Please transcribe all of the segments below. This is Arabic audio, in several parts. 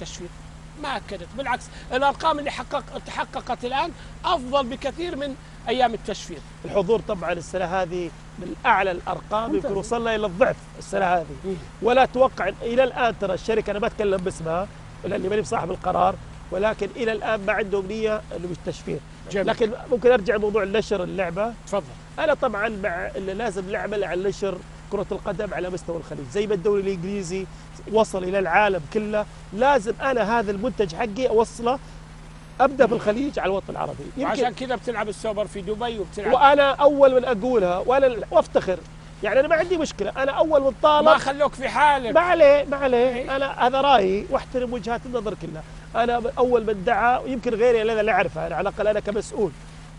التشفير ما أكدت. بالعكس الأرقام اللي حقق تحققت الآن أفضل بكثير من أيام التشفير الحضور طبعا السنة هذه من أعلى الأرقام. يمكن وصلنا إلى الضعف السنة هذه. ولا أتوقع إلى الآن ترى الشركة أنا ما أتكلم باسمها لأني ماني بصاحب القرار ولكن إلى الآن ما عندهم نية إنه بالتشفير جميل. لكن ممكن أرجع لموضوع النشر اللعبة. تفضل. أنا طبعا مع اللي لازم نعمل على نشر كرة القدم على مستوى الخليج زي ما الدوري الإنجليزي وصل إلى العالم كله لازم أنا هذا المنتج حقي أوصله أبدأ بالخليج على الوطن العربي. وعشان كذا بتلعب السوبر في دبي وبتلعب. وأنا أول من أقولها وأنا وأفتخر. يعني أنا ما عندي مشكلة أنا أول من ما طالب خلوك في حالك. ما عليه ما عليه. أنا هذا رأيي واحترم وجهات النظر كلها. أنا أول من دعا ويمكن غيري اللي أنا لا اعرفها أنا على الأقل أنا كمسؤول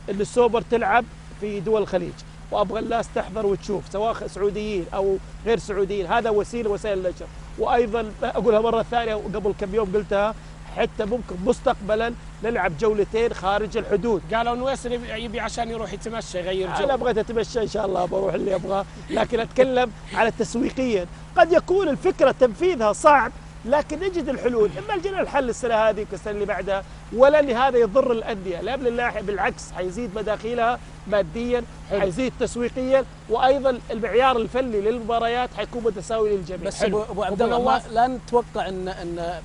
إن السوبر تلعب في دول الخليج. وأبغى الناس تحضر وتشوف سواء سعوديين أو غير سعوديين. هذا وسيلة وسائل النشر وأيضا أقولها مرة ثانية وقبل كم يوم قلتها حتى ممكن مستقبلا نلعب جولتين خارج الحدود. قالوا نويسر يبي يبي عشان يروح يتمشى يغير جو. أنا أبغى أتمشى إن شاء الله بروح اللي أبغاه لكن أتكلم على تسويقيا قد يكون الفكرة تنفيذها صعب لكن نجد الحلول إما لجينا الحل السنة هذه والسنة اللي بعدها ولا إن هذا يضر الأندية لا بالله بالعكس حيزيد مداخيلها ماديا حلو. حيزيد تسويقيا وأيضا المعيار الفني للمباريات حيكون متساوي للجميع بس حلو. ابو عبد الله. لا نتوقع ان إن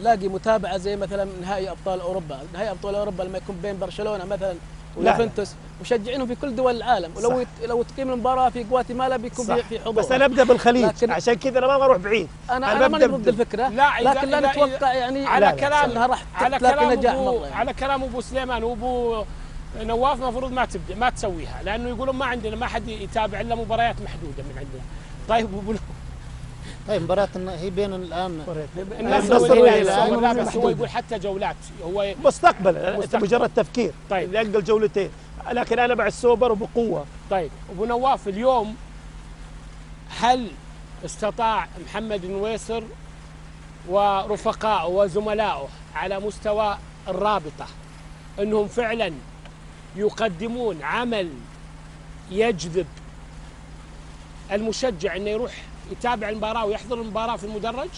نلاقي متابعة زي مثلا نهائي أبطال أوروبا، نهائي أبطال أوروبا لما يكون بين برشلونة مثلا لا. ويوفنتوس مشجعينهم في كل دول العالم. ولو صح. لو تقيم المباراة في جواتيمالا بيكون في صح. في حضور بس أنا أبدأ بالخليج. لكن- عشان كذا أنا ما بروح بعيد. أنا أنا أنا ماني ضد الفكرة. لا، إذا- لكن لا إذا- نتوقع يعني على لا، لا، كلام إنها راح على كلام نجاح أبو مرة. يعني. على كلام أبو سليمان وابو نواف المفروض ما تبدا ما تسويها لأنه يقولون ما عندنا ما حد يتابع إلا مباريات محدودة من عندنا. طيب ابو طيب مباراة هي بين الآن الناس النصر والهلال. بس هو. يقول حتى جولات هو أنت مستقبل. مجرد تفكير طيب. طيب انقل جولتين لكن أنا مع السوبر وبقوة طيب أبو نواف اليوم هل استطاع محمد نويسر ورفقائه وزملائه على مستوى الرابطة أنهم فعلا يقدمون عمل يجذب المشجع إنه يروح يتابع المباراة ويحضر المباراة في المدرج؟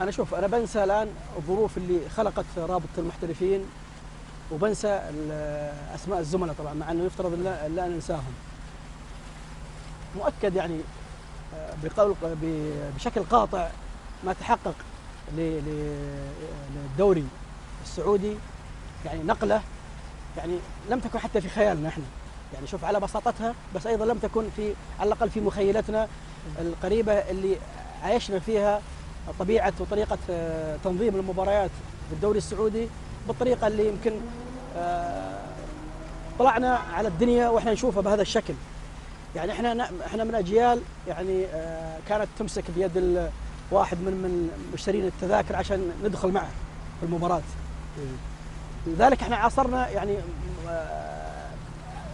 أنا شوف أنا بنسى الآن الظروف اللي خلقت رابطة المحترفين وبنسى أسماء الزملاء طبعا مع إنه يفترض إن لا ننساهم. مؤكد يعني آه، بقول بشكل قاطع ما تحقق للدوري السعودي يعني نقلة يعني لم تكن حتى في خيالنا إحنا يعني شوف على بساطتها بس أيضا لم تكن في على الأقل في مخيلتنا القريبة اللي عايشنا فيها طبيعة وطريقة آه، تنظيم المباريات في الدوري السعودي بالطريقة اللي يمكن آه، طلعنا على الدنيا وإحنا نشوفها بهذا الشكل. يعني إحنا إحنا من أجيال يعني آه، كانت تمسك بيد واحد من من مشترين التذاكر عشان ندخل معه في المباراة. لذلك إحنا عاصرنا يعني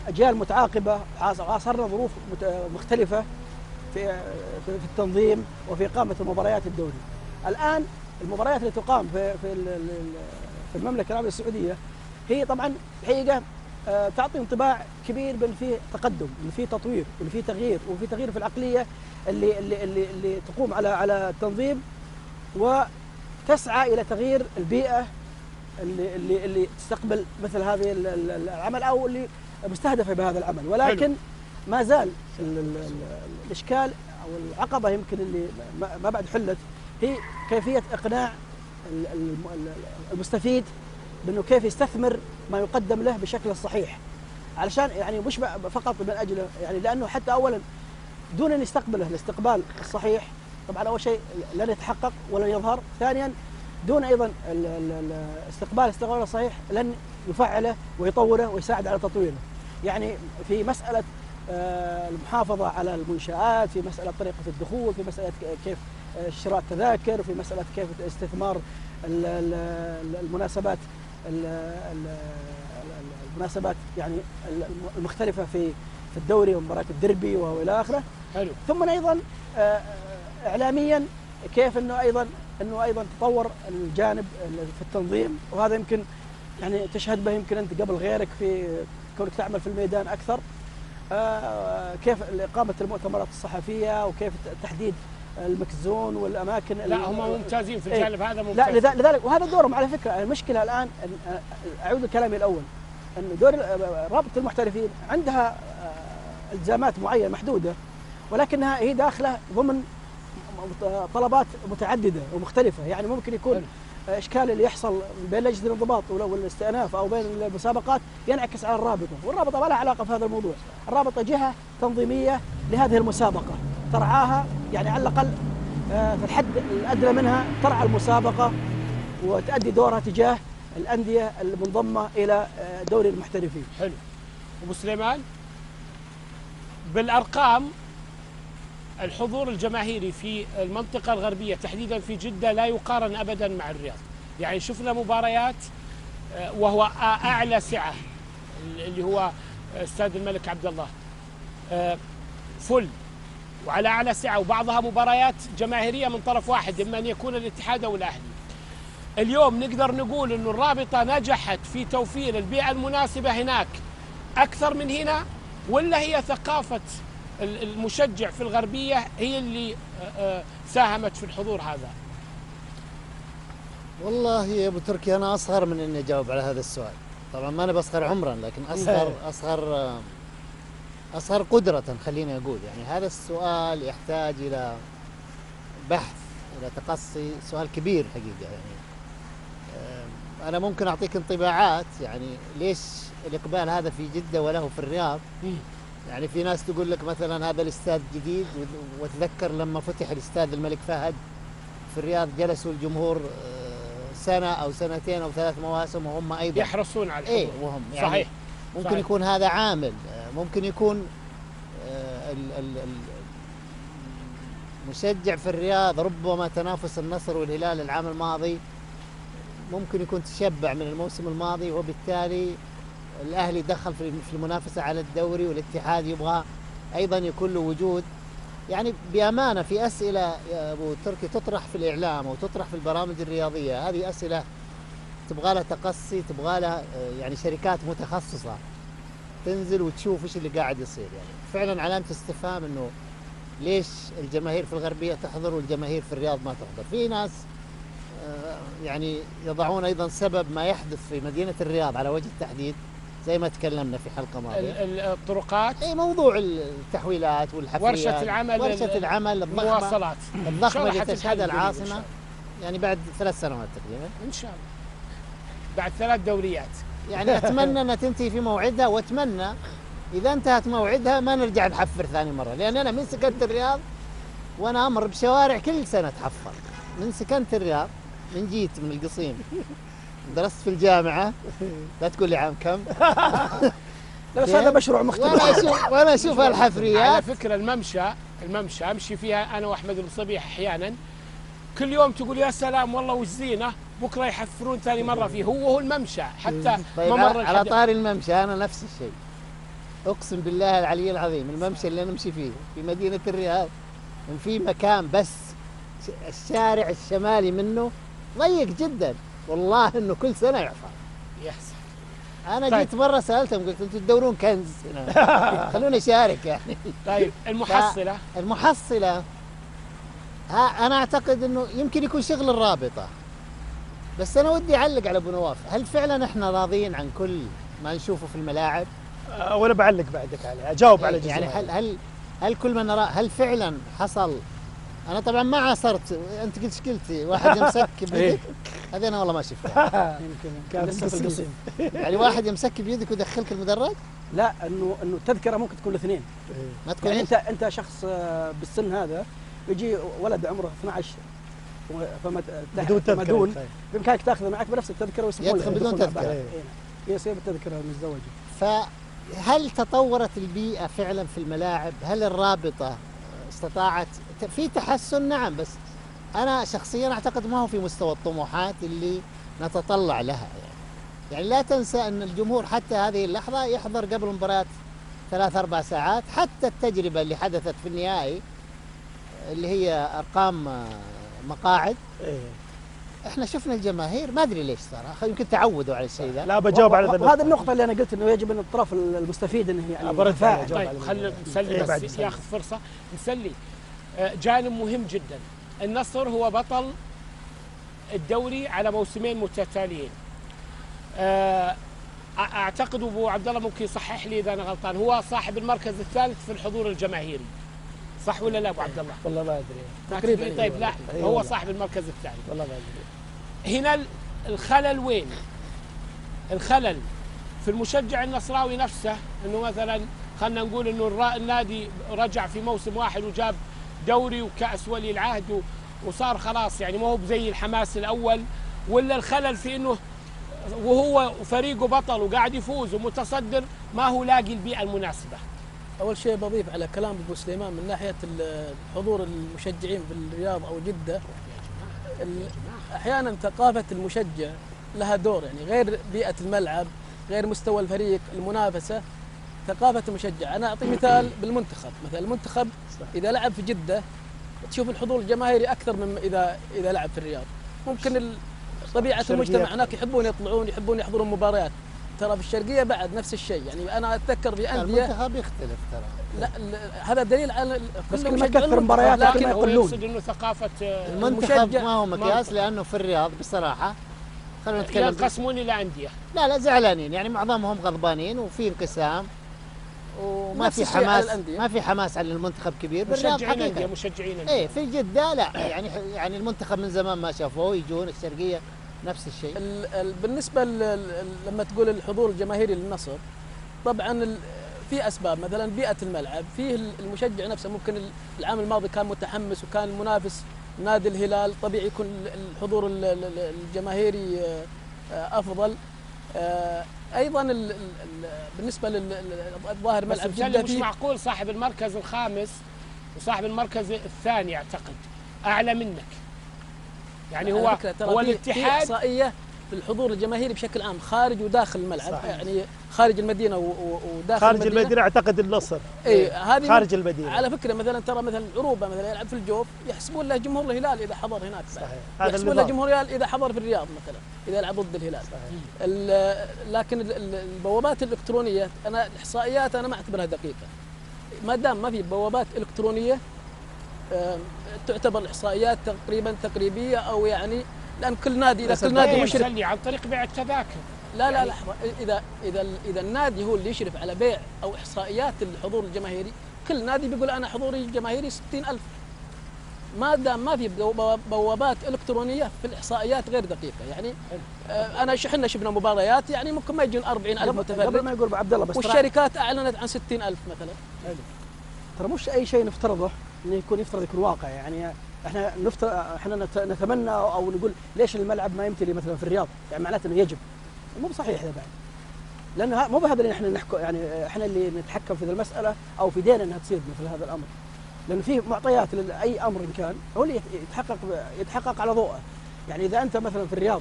أجيال متعاقبة عاص- عاصرنا ظروف مختلفة. في في التنظيم وفي إقامة المباريات الدوري. الآن المباريات اللي تقام في في في المملكة العربية السعودية هي طبعا الحقيقة آه، تعطي انطباع كبير بان في تقدم، ان في تطوير، وان في تغيير، وفي تغيير في العقلية اللي اللي اللي, اللي تقوم على على التنظيم وتسعى إلى تغيير البيئة اللي اللي اللي تستقبل مثل هذه ال- ال- العمل أو اللي مستهدفة بهذا العمل ولكن ما زال ال- ال- ال- الإشكال أو العقبة يمكن اللي ما بعد حلت هي كيفية إقناع ال- الم- ال- المستفيد بأنه كيف يستثمر ما يقدم له بشكل الصحيح علشان يعني مش فقط من اجله يعني لأنه حتى اولا دون أن يستقبله الاستقبال الصحيح طبعا أول شيء لن يتحقق ولن يظهر. ثانيا دون ال- استقبال الاستقبال الصحيح لن يفعله ويطوره ويساعد على تطويره. يعني في مسألة آه، المحافظة على المنشآت في مسألة طريقة الدخول في مسألة ك- كيف آه، شراء التذاكر في مسألة كيف استثمار ال- ال- المناسبات ال- ال- المناسبات يعني المختلفة في في الدوري ومباراة الدربي وإلى آخره. حلو. ثم أيضا آه، اعلاميا كيف إنه أيضا إنه أيضا تطور الجانب في التنظيم. وهذا يمكن يعني تشهد به يمكن أنت قبل غيرك في كونك تعمل في الميدان أكثر. كيف إقامة المؤتمرات الصحفية وكيف تحديد المكزون والأماكن لا هم ممتازين في إيه. الجانب هذا لا ممتاز. لذا- لذلك وهذا دورهم على فكرة. المشكلة الآن أن أعود لكلامي الأول. إن دور رابطه المحترفين عندها آه، إلزامات معينة محدودة ولكنها هي داخلة ضمن طلبات متعددة ومختلفة. يعني ممكن يكون إشكال اللي يحصل بين لجنة الانضباط والاستئناف أو بين المسابقات ينعكس على الرابطة والرابطة ما لها علاقة في هذا الموضوع الرابطة جهة تنظيمية لهذه المسابقة ترعاها يعني على الأقل آه، في الحد الأدنى منها ترعى المسابقة وتؤدي دورها تجاه الأندية المنضمة إلى آه، دوري المحترفين. حلو أبو سليمان بالأرقام الحضور الجماهيري في المنطقة الغربية تحديدا في جدة لا يقارن ابدا مع الرياض. يعني شفنا مباريات آه، وهو أ- أعلى سعة اللي هو استاد الملك عبد الله. آه، فل وعلى أعلى سعة وبعضها مباريات جماهيرية من طرف واحد إما أن يكون الاتحاد أو الأهلي. اليوم نقدر نقول إنه الرابطة نجحت في توفير البيئة المناسبة هناك أكثر من هنا ولا هي ثقافة ال- المشجع في الغربية هي اللي آه، آه، ساهمت في الحضور هذا. والله يا أبو تركي أنا أصغر من إني أجاوب على هذا السؤال. طبعا ما أنا بصغر عمرا لكن أصغر أصغر أصغر قدرة خليني أقول. يعني هذا السؤال يحتاج إلى بحث إلى تقصي سؤال كبير حقيقة. يعني آه، أنا ممكن أعطيك انطباعات يعني ليش الإقبال هذا في جدة وله في الرياض؟ يعني في ناس تقول لك مثلا هذا الاستاد جديد واتذكر لما فتح الاستاد الملك فهد في الرياض جلسوا الجمهور آه، سنة أو سنتين أو ثلاث مواسم وهم أيضا. يحرصون على إيه الحضور. وهم يعني صحيح. ممكن صحيح. يكون هذا عامل. آه، ممكن يكون آه، ال- ال- ال- المشجع في الرياض ربما تنافس النصر والهلال العام الماضي. ممكن يكون تشبع من الموسم الماضي وبالتالي الأهلي دخل في المنافسة على الدوري والاتحاد يبغى أيضا يكون له وجود. يعني بأمانة في أسئلة يا أبو تركي تطرح في الإعلام أو تطرح في البرامج الرياضية هذه أسئلة تبغى لها تقصي تبغى لها آه، يعني شركات متخصصة تنزل وتشوف إيش اللي قاعد يصير. يعني فعلا علامة استفهام إنه ليش الجماهير في الغربية تحضر والجماهير في الرياض ما تحضر. في ناس آه، يعني يضعون أيضا سبب ما يحدث في مدينة الرياض على وجه التحديد. زي ما تكلمنا في حلقة ماضية. ال- الطرقات. إي موضوع التحويلات والحفريات. ورشة العمل ورشة العمل الضخمة. المواصلات. الضخمة اللي تشهدها العاصمة؟ يعني بعد ثلاث سنوات تقريبا. إن شاء الله. بعد ثلاث دوريات يعني أتمنى انها تنتهي في موعدها وأتمنى إذا انتهت موعدها ما نرجع نحفر ثاني مرة. لأن أنا من سكنت الرياض وأنا أمر بشوارع كل سنة تحفر. من سكنت الرياض من جيت من القصيم. درست في الجامعة. لا تقول لي عام كم. لا بس هذا مشروع مختلف. وأنا أشوف وأنا أشوف على الحفريات. فكرة الممشى الممشى أمشي فيها أنا وأحمد بن صبيح أحيانا. كل يوم تقول يا سلام والله وش زينة؟ بكرة يحفرون ثاني مرة فيه. هو هو الممشى. حتى طيب ممر على, على طاري الممشى أنا نفس الشيء. أقسم بالله العلي العظيم الممشى اللي نمشي فيه في مدينة الرياض في مكان بس الشارع الشمالي منه ضيق جدا. والله إنه كل سنة يحفر يا سلام. أنا طيب. جيت مرة سألتهم قلت أنتم تدورون كنز. خلوني أشارك يعني طيب المحصلة المحصلة ها أنا أعتقد إنه يمكن يكون شغل الرابطة بس أنا ودي أعلق على أبو نواف هل فعلا إحنا راضيين عن كل ما نشوفه في الملاعب آه، وأنا بعلق بعدك عليه أجاوب على جزء يعني. هل هل هل كل ما نراه هل فعلا حصل أنا طبعا ما عاصرت أنت قلت إيش قلتي واحد يمسك بيدك إيه. هذه أنا والله ما شفتها يمكن كان القصيم. يعني واحد يمسك بيدك ويدخلك المدرج لا إنه إنه التذكره ممكن تكون الاثنين ما تكون يعني؟ انت أنت شخص آه، بالسن هذا يجي ولد عمره 12 و- فما بدون تذكرة مدون طيب. بإمكانك تاخذه معك بنفس التذكرة ويسمحون يدخل بدون تذكرة. بعض. إيه. يصير بالتذكره المزدوجه فهل تطورت البيئة فعلا في الملاعب؟ هل الرابطة استطاعت في تحسن نعم بس أنا شخصيا أعتقد ما هو في مستوى الطموحات اللي نتطلع لها يعني. يعني لا تنسى أن الجمهور حتى هذه اللحظة يحضر قبل المباراة ثلاث أربع ساعات حتى التجربة اللي حدثت في النهائي اللي هي أرقام آه، مقاعد إيه. إحنا شفنا الجماهير ما أدري ليش صراحة يمكن تعودوا على الشيء ذا لا بجاوب على ذا وهذه النقطة اللي أنا قلت إنه يجب أن الطرف المستفيد إنه يعني برد طيب على خلي الموضوع. نسلي إيه، بس. ياخذ فرصة نسلي جانب مهم جدا النصر هو بطل الدوري على موسمين متتاليين آه، أعتقد أبو عبد الله ممكن يصحح لي إذا أنا غلطان هو صاحب المركز الثالث في الحضور الجماهيري صح ولا لا أبو عبد الله؟ والله ما أدري تقريباً؟ طيب لا أي هو. صاحب المركز الثالث والله ما أدري هنا ال- الخلل وين؟ الخلل في المشجع النصراوي نفسه إنه مثلا خلينا نقول إنه النادي رجع في موسم واحد وجاب دوري وكأس ولي العهد وصار خلاص يعني ما هو زي الحماس الأول ولا الخلل في إنه وهو فريقه بطل وقاعد يفوز ومتصدر ما هو لاقي البيئة المناسبة. أول شيء بضيف على كلام أبو سليمان من ناحية ال- حضور المشجعين في الرياض أو جدة. ال- أحيانا ثقافة المشجع لها دور يعني غير بيئة الملعب غير مستوى الفريق المنافسة. ثقافة المشجع أنا أعطي مثال بالمنتخب. مثلا المنتخب صح. إذا لعب في جدة تشوف الحضور الجماهيري أكثر من إذا إذا لعب في الرياض. ممكن الشرقية المجتمع أكثر. هناك يحبون يطلعون يحبون يحضرون مباريات. ترى في الشرقية بعد نفس الشيء. يعني أنا أتذكر في أندية المنتخب يختلف ترى. لا هذا دليل على بس كل ما مشجع كثر. مباريات لكن ما يقلون. يقصد إنه ثقافة آه، المنتخب ما هو مقياس لأنه في الرياض بصراحة. خلينا نتكلم ينقسمون إلى أندية. لا لا زعلانين. يعني معظمهم غضبانين وفي انقسام. وما في حماس. ما في حماس على المنتخب كبير مشجعين أندية حقيقه مشجعين أندية. إيه في جدة لا يعني يعني المنتخب من زمان ما شافوه يجون الشرقية نفس الشيء. ال- ال- بالنسبة لما تقول الحضور الجماهيري للنصر طبعا في أسباب مثلا بيئة الملعب فيه ال- المشجع نفسه ممكن ال- العام الماضي كان متحمس وكان المنافس نادي الهلال طبيعي يكون ال- الحضور ال- ال- الجماهيري آه، آه، أفضل. آه، أيضا ال- ال- ال- بالنسبة للظاهر ملعب جده مش معقول صاحب المركز الخامس وصاحب المركز الثاني أعتقد أعلى منك. يعني هو هو الاتحاد إحصائية الحضور الجماهيري بشكل عام خارج وداخل الملعب صحيح. يعني خارج المدينة وداخل خارج المدينة. أعتقد النصر. اي هذه خارج المدينة. على فكرة مثلا ترى مثلا عروبة مثلا يلعب في الجوف يحسبون له جمهور الهلال إذا حضر هناك. صحيح. هذا يحسبون له جمهور الهلال إذا حضر في الرياض مثلا إذا يلعب ضد الهلال. صحيح. لكن ال- ال- البوابات الإلكترونية أنا الاحصائيات أنا ما أعتبرها دقيقة. ما دام ما في بوابات إلكترونية تعتبر الاحصائيات تقريبا تقريبية أو يعني لأن كل نادي إذا كل نادي مشرف مسلي عن طريق بيع التذاكر. لا لا يعني- لحظة. إذا إذا إذا النادي هو اللي يشرف على بيع أو إحصائيات الحضور الجماهيري كل نادي بيقول أنا حضوري جماهيري 60000 ما دام ما في بو- بوابات إلكترونية في الإحصائيات غير دقيقة. يعني آه، أنا إحنا شفنا مباريات يعني ممكن ما يجون 40000 قبل قبل متفرج. ما يقول أبو عبد الله بس والشركات أعلنت عن 60000 مثلا. ترى مش أي شيء نفترضه إنه يكون يفترض يكون واقع يعني إحنا نفترض إحنا نت- نتمنى أو نقول ليش الملعب ما يمتلي مثلا في الرياض؟ يعني معناته إنه يجب. مو بصحيح هذا بعد. لأنه مو بهذا اللي إحنا نحكم يعني إحنا اللي نتحكم في المسألة أو في دينا إنها تصير مثل هذا الأمر. لأنه في معطيات لأي أمر إن كان هو اللي يت- يتحقق يتحقق على ضوءه. يعني إذا أنت مثلا في الرياض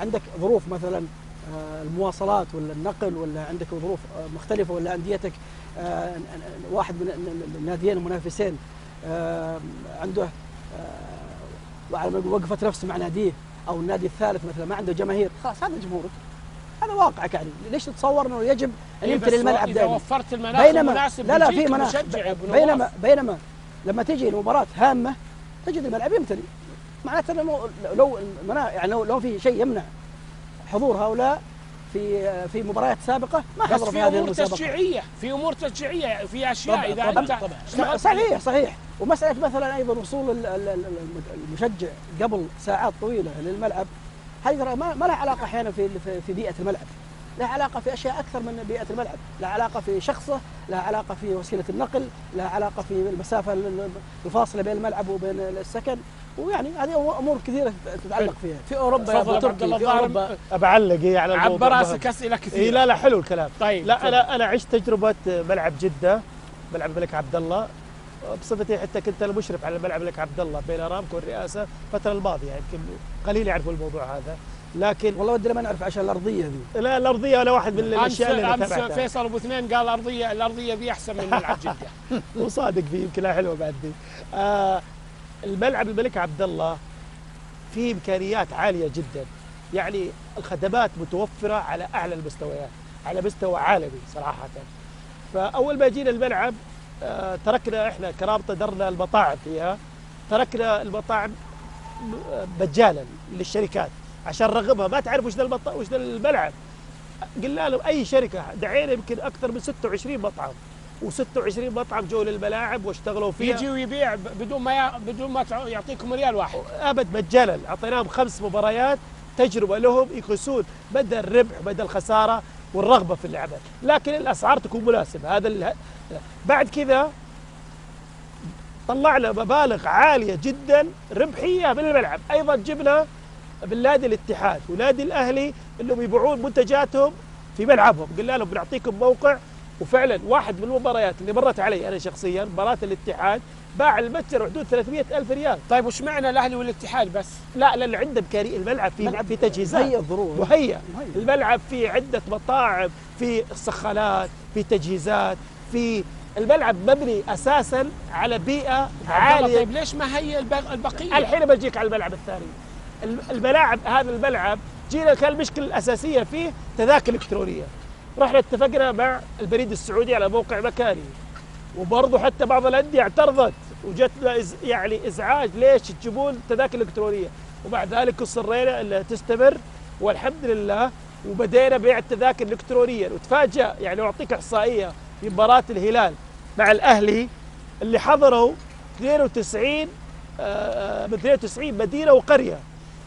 عندك ظروف مثلا آه، المواصلات ولا النقل ولا عندك ظروف آه، مختلفة ولا أنديتك آه، واحد من الناديين المنافسين عنده آه، على ما يقول وقفت نفسه مع ناديه أو النادي الثالث مثلا ما عنده جماهير. خلاص هذا جمهورك. هذا واقعك يعني. ليش تتصور إنه يجب أن إيه، يمتلي بس الملعب إذا دائما؟ وفرت المناخ بينما المناسب لا لا في مناخ بينما. بينما لما تجي المباراة هامة تجد الملعب يمتلي معناته لو لو يعني لو, لو في شيء يمنع حضور هؤلاء في في مباريات سابقة ما حضروا في في هذه أمور المسابقة. تشجيعية في أمور تشجيعية في أشياء طبعاً، إذا طبعاً، أنت طبعاً. صحيح صحيح. ومسألة مثلا أيضا وصول ال- ال- ال- المشجع قبل ساعات طويلة للملعب هذه ترى ما ما لها علاقة أحيانا في في- في بيئة الملعب. لها علاقة في أشياء أكثر من بيئة الملعب. لها علاقة في شخصه لها علاقة في وسيلة النقل لها علاقة في المسافة ال- ال- الفاصلة بين الملعب وبين السكن. ويعني هذه أمور كثيرة تتعلق فيها. في أوروبا يا تركي في أوروبا. بعلق إيه على الموضوع عبر. راسك أسئلة كثيرة. اي لا لا حلو الكلام. طيب لا تفضل. أنا أنا عشت تجربة ملعب جدة ملعب الملك عبد الله. بصفتي حتى كنت أنا مشرف على ملعب الملك عبد الله بين أرامكو والرئاسة الفترة الماضية يمكن قليل يعرفوا الموضوع هذا. لكن والله ودنا ما نعرف عشان الأرضية ذي. لا الأرضية ولا واحد من الأشياء اللي امس فيصل أبو اثنين قال الارضيه الأرضية ذي أحسن من ملعب جدة. وصادق فيه يمكن حلوة بعد دي آه الملعب الملك عبد الله فيه إمكانيات عالية جدا. يعني الخدمات متوفرة على أعلى المستويات على مستوى عالمي صراحة. فأول ما جينا الملعب تركنا إحنا كرابطة درنا المطاعم فيها. تركنا المطاعم آه، مجانا للشركات عشان نرغبها ما تعرف وش ذا. وش ذا الملعب. قلنا لهم أي شركة دعينا يمكن أكثر من 26 مطعم. و26 مطعم جو للملاعب واشتغلوا فيها. يجي ويبيع بدون ما ي- بدون ما يعطيكم ريال واحد. أبد مجانا. أعطيناهم خمس مباريات تجربة لهم يقيسون مدى الربح مدى الخساره والرغبة في العمل لكن الأسعار تكون مناسبة. هذا ال... بعد كذا طلعنا مبالغ عالية جدا ربحية من الملعب. أيضا جبنا بالنادي الاتحاد ونادي الأهلي إنهم يبيعون منتجاتهم في ملعبهم. قلنا لهم بنعطيكم موقع. وفعلا واحد من المباريات اللي مرت علي أنا شخصيا مباراة الاتحاد باع المتجر حدود 300 ألف ريال. طيب وش معنى الأهلي والاتحاد بس؟ لا لأن عنده امكانيه الملعب فيه ملعب في تجهيزات. هيئ الظروف مهيأ. الملعب فيه عدة مطاعم في سخانات في تجهيزات في الملعب مبني أساسا على بيئة عالية. طيب ليش ما هي الب- البقية؟ الحين بجيك على الملعب الثاني. الم- الملاعب هذا الملعب جينا كان المشكلة الأساسية فيه تذاكر إلكترونية. رحنا اتفقنا مع البريد السعودي على موقع مكاني وبرضه حتى بعض الأندية اعترضت وجتنا إز يعني إزعاج. ليش تجيبون تذاكر الكترونيه ومع ذلك اصرينا انها تستمر والحمد لله وبدينا بيع التذاكر الالكترونيا وتفاجأ يعني أعطيك إحصائية في مباراه الهلال مع الأهلي اللي حضروا 92 آه، من 92 مدينة وقرية.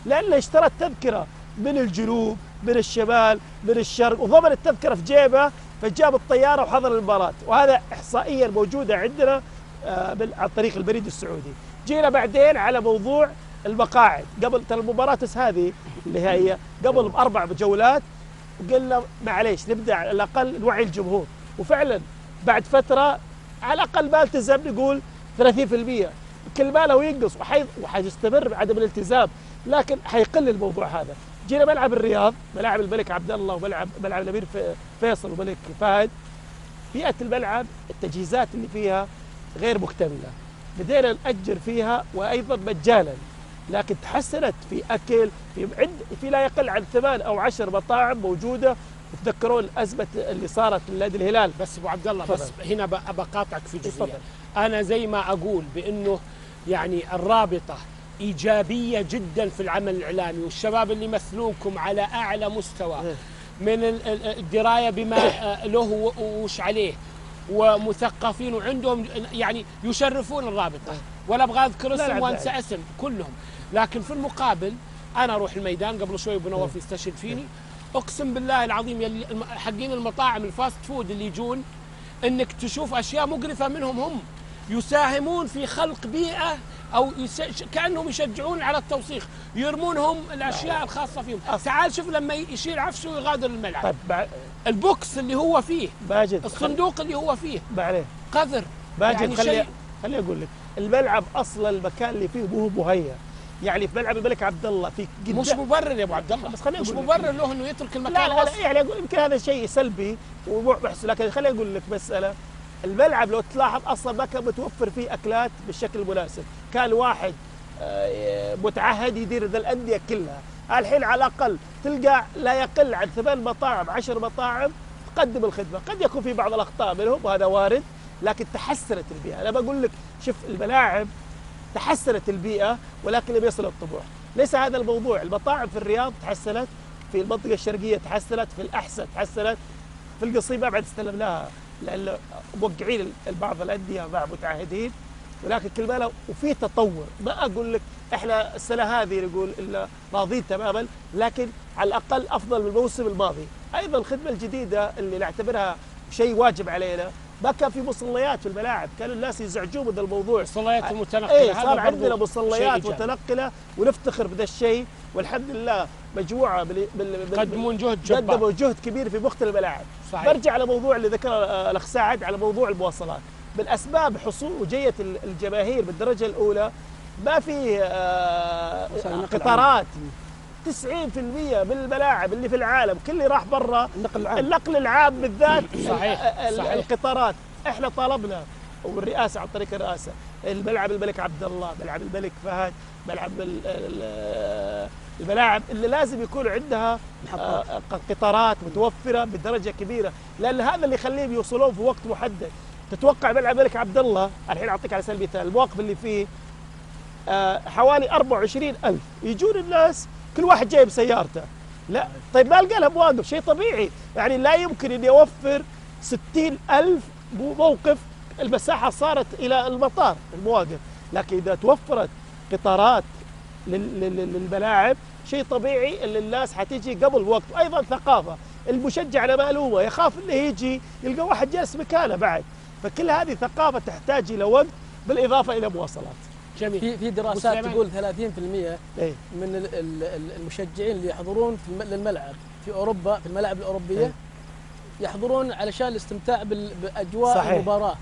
لأنه اشترى التذكره من الجنوب من الشمال من الشرق وضمن التذكرة في جيبه فجاب الطيارة وحضر المباراة. وهذا احصائيا موجودة عندنا آه، عن طريق البريد السعودي. جينا بعدين على موضوع المقاعد. قبل ترى المباراة هذه هي قبل بأربع جولات قلنا معليش نبدأ على الأقل نوعي الجمهور. وفعلا بعد فترة على الأقل ما التزم نقول 30% كل ما لو ينقص وحي... وحيستمر بعدم الالتزام لكن حيقل الموضوع هذا. جينا ملعب الرياض ملاعب الملك عبد الله وملعب ملعب الأمير في- فيصل وملك فهد. بيئه الملعب التجهيزات اللي فيها غير مكتملة. بدينا نأجر فيها وأيضا مجانا لكن تحسنت في أكل في عد في لا يقل عن ثمان أو عشر مطاعم موجودة. وتذكرون أزمة اللي صارت لنادي الهلال؟ بس أبو عبد الله بس. هنا بقاطعك في جزئية. أنا زي ما أقول بأنه يعني الرابطة إيجابية جدا في العمل الإعلامي والشباب اللي يمثلونكم على أعلى مستوى إيه. من ال- ال- الدراية بما آه، له وش عليه ومثقفين وعندهم يعني يشرفون الرابطة. ولا أبغى أذكر لا، لا، اسم لا. وأنسى اسم كلهم. لكن في المقابل أنا أروح الميدان قبل شوي ابو نواف يستشهد فيني. أقسم بالله العظيم يلي حقين المطاعم ال fast food اللي يجون إنك تشوف أشياء مقرفة منهم هم. يساهمون في خلق بيئة أو يس... كأنهم يشجعون على التوسيخ يرمونهم الأشياء الخاصة فيهم. تعال شوف لما يشيل عفشه ويغادر الملعب. طيب مع- ال box اللي هو فيه ماجد الصندوق اللي هو فيه معليه قذر ماجد يعني خلي شيء. خلي أقول لك الملعب أصلا المكان اللي فيه مو مهيأ. يعني في ملعب الملك عبد الله في قدام- مش مبرر يا أبو عبد الله. بس خليني مش. مبرر له إنه يترك المكان لا لا, لا. يعني يمكن هذا شيء سلبي ومحسن لكن خليني أقول لك مسألة. الملعب لو تلاحظ أصلا ما كان متوفر فيه أكلات بالشكل المناسب. كان واحد آه، متعهد يدير ذا الأندية كلها. الحين على الأقل تلقى لا يقل عن ثمان مطاعم عشر مطاعم تقدم الخدمة. قد يكون في بعض الأخطاء منهم وهذا وارد لكن تحسنت البيئة. أنا بقول لك شوف الملاعب تحسنت البيئة ولكن لم يصل الطموح. ليس هذا الموضوع. المطاعم في الرياض تحسنت في المنطقة الشرقية تحسنت في الأحساء تحسنت في القصيم ما بعد استلمناها. لأن موقعين بعض الأندية مع متعهدين ولكن كل ما له وفي تطور. ما أقول لك إحنا السنة هذه نقول الا راضين تماما لكن على الأقل أفضل من الموسم الماضي. أيضا الخدمة الجديدة اللي نعتبرها شيء واجب علينا ما كان في مصليات في الملاعب. كانوا الناس يزعجون من الموضوع. الصلايات المتنقلة إيه هذا صار عندنا مصليات. متنقلة ونفتخر بهذا الشيء. والحمد لله مجموعة بال... بال... بال... قدمون جهد جبار. قدموا جهد كبير في مختلف الملاعب صحيح. برجع على موضوع اللي ذكره آه، الأخ سعد على موضوع المواصلات. من اسباب حصول وجيه ال- الجماهير بالدرجة الأولى ما في آه، قطارات. 90% من الملاعب اللي في العالم كل اللي راح برا النقل العام. النقل العام بالذات صحيح، ال- صحيح. القطارات. إحنا طالبنا والرئاسة عن طريق الرئاسة الملعب الملك عبد الله ملعب الملك فهد ملعب ال- ال- الملاعب اللي لازم يكون عندها. آه، قطارات متوفرة بدرجة كبيرة. لأن هذا اللي يخليهم يوصلون في وقت محدد. تتوقع ملعب الملك عبد الله الحين أعطيك على سبيل المثال المواقف اللي فيه آه، حوالي 24 ألف. يجون الناس كل واحد جايب سيارته. لا طيب ما القى لها مواقف شيء طبيعي. يعني لا يمكن اني اوفر 60 ألف موقف. المساحة صارت إلى المطار المواقف. لكن إذا توفرت قطارات لل- لل- للملاعب شيء طبيعي اللي الناس حتيجي قبل وقت وأيضا ثقافة المشجع على معلومه يخاف إنه يجي يلقى واحد جالس مكانه بعد فكل هذه ثقافة تحتاج إلى وقت بالإضافة إلى مواصلات جميل في في دراسات. تقول 30% إيه من ال- ال- ال- المشجعين اللي يحضرون للملعب في أوروبا في الملاعب الأوروبية إيه. يحضرون علشان الاستمتاع بال- بأجواء صحيح. المباراة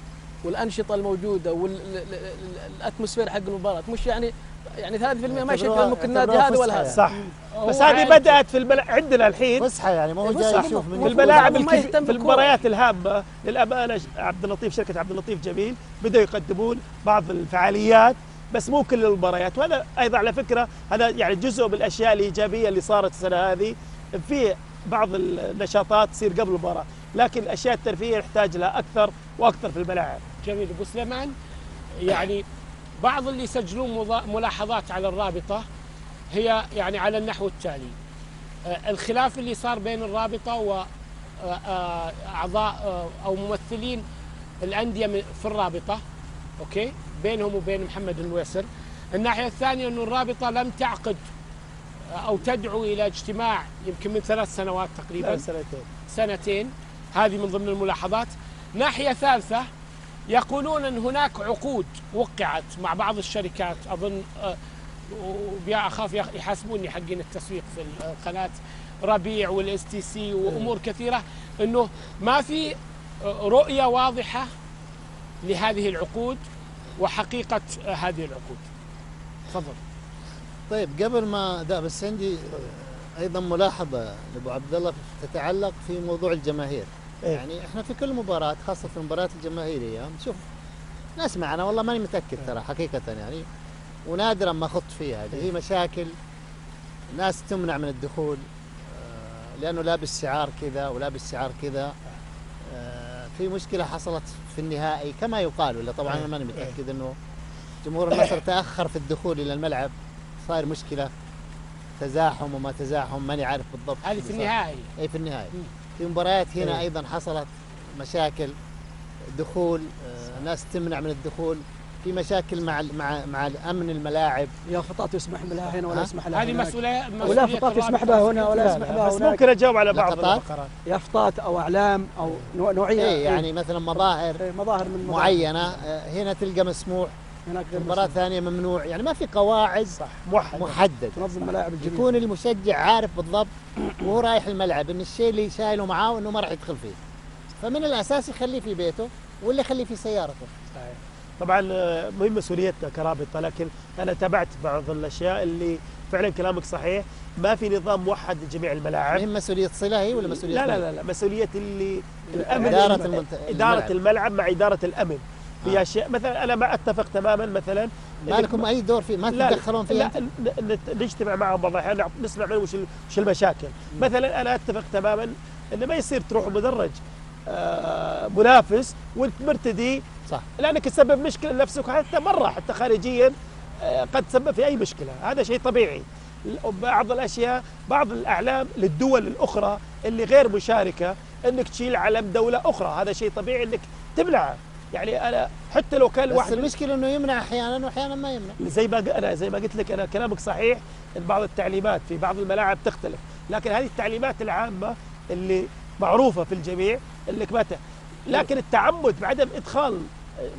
والأنشطة الموجودة والاتموسفير حق المباراة مش يعني يعني 3% ما يعتبروها- ممكن النادي هذا ولا هذا يعني. صح بس هو هذه عادي. بدأت في الملعب عندنا الحين فسحة يعني ما هو إيه، جاي. يشوف في من في الملاعب يهتم في. المباريات الهامة للأمانة ش- عبد اللطيف شركة عبد اللطيف جميل بدأوا يقدمون بعض الفعاليات بس مو كل المباريات وهذا أيضا على فكرة هذا يعني جزء من الأشياء الإيجابية اللي صارت السنة هذه في بعض النشاطات تصير قبل المباراة لكن الأشياء الترفيهية نحتاج لها أكثر وأكثر في الملاعب جميل. أبو سليمان يعني بعض اللي يسجلون ملاحظات على الرابطة هي يعني على النحو التالي. آه، الخلاف اللي صار بين الرابطة واعضاء أو ممثلين الأندية من- في الرابطة أوكي؟ بينهم وبين محمد النويسر الناحية الثانية إنه الرابطة لم تعقد آه، أو تدعو إلى اجتماع يمكن من ثلاث سنوات تقريبا. سنتين. سنتين. هذه من ضمن الملاحظات. ناحية ثالثة يقولون أن هناك عقود وقعت مع بعض الشركات. أظن آه، وبيا أخاف يخ- يحاسبوني حقين التسويق في القناة. ربيع وال STC وأمور كثيرة. أنه ما في آه، رؤية واضحة لهذه العقود وحقيقة آه، هذه العقود. تفضل. طيب قبل ما ده بس عندي أيضا ملاحظة. لابو عبد الله تتعلق في موضوع الجماهير. إيه. يعني إحنا في كل مباراة خاصة في المباريات الجماهيرية نشوف نسمع أنا والله ماني متأكد ترى حقيقة يعني ونادرا ما خضت فيها اللي هي مشاكل ناس تمنع من الدخول آه، لأنه لابس شعار كذا ولابس شعار كذا آه، في مشكلة حصلت في النهائي كما يقال ولا طبعا أنا ماني متأكد إنه جمهور النصر تأخر في الدخول إلى الملعب صار مشكلة تزاحم وما تزاحم ماني عارف بالضبط هذه في النهائي. اي في النهايه مم. في مباريات هنا إيه. أيضا حصلت مشاكل دخول آه، ناس تمنع من الدخول في مشاكل مع مع مع امن الملاعب يافطات يسمح لها هنا ولا؟ يسمح لها هذه هناك. مسؤولية ولا فقط يسمح بها هنا ولا لا، يسمح بها بس ممكن أجاوب على بعض؟ الفقرات يافطات أو إعلام أو نوع- نوعية اي يعني مثلا مظاهر إيه، مظاهر من مظاهر. معينة آه، هنا تلقى مسموح هناك مسموح. ثانية ممنوع يعني ما في قواعد صح. موحد محددة. تنظم ملاعب الجميع. يكون المشجع عارف بالضبط وهو رايح الملعب إن الشيء اللي شايله معاه إنه ما راح يدخل فيه. فمن الأساس يخليه في بيته ولا يخليه في سيارته. صحيح. طبعا آه، مهم مسؤوليتنا كرابطة لكن أنا تابعت بعض الأشياء اللي فعلا كلامك صحيح. ما في نظام موحد لجميع الملاعب. مهم مسؤولية صلة هي ولا مسؤولية لا لا؟ لا, لا مسؤولية اللي الأمن. إدارة الملعب. الملعب مع إدارة الأمن. في آه. أشياء. مثلا أنا ما أتفق تماما مثلا. ما لكم أي دور فيه ما تتدخلون فيه لا نجتمع معهم بعض الأحيان نسمع منهم وش وش المشاكل. مثلا أنا أتفق تماما انه ما يصير تروح مدرج آه، منافس وأنت مرتدي. صح. لأنك تسبب مشكلة لنفسك وحتى مرة حتى خارجيا آه، قد تسبب في أي مشكلة. هذا شيء طبيعي. بعض الأشياء بعض الأعلام للدول الأخرى اللي غير مشاركة إنك تشيل علم دولة أخرى. هذا شيء طبيعي إنك تمنعه. يعني أنا حتى لو كان بس الواحد المشكلة إنه يمنع أحيانا واحيانا ما يمنع. زي ما أنا زي ما قلت لك أنا كلامك صحيح إن بعض التعليمات في بعض الملاعب تختلف. لكن هذه التعليمات العامة اللي معروفة في الجميع إنك ما ت- لكن التعمد بعدم إدخال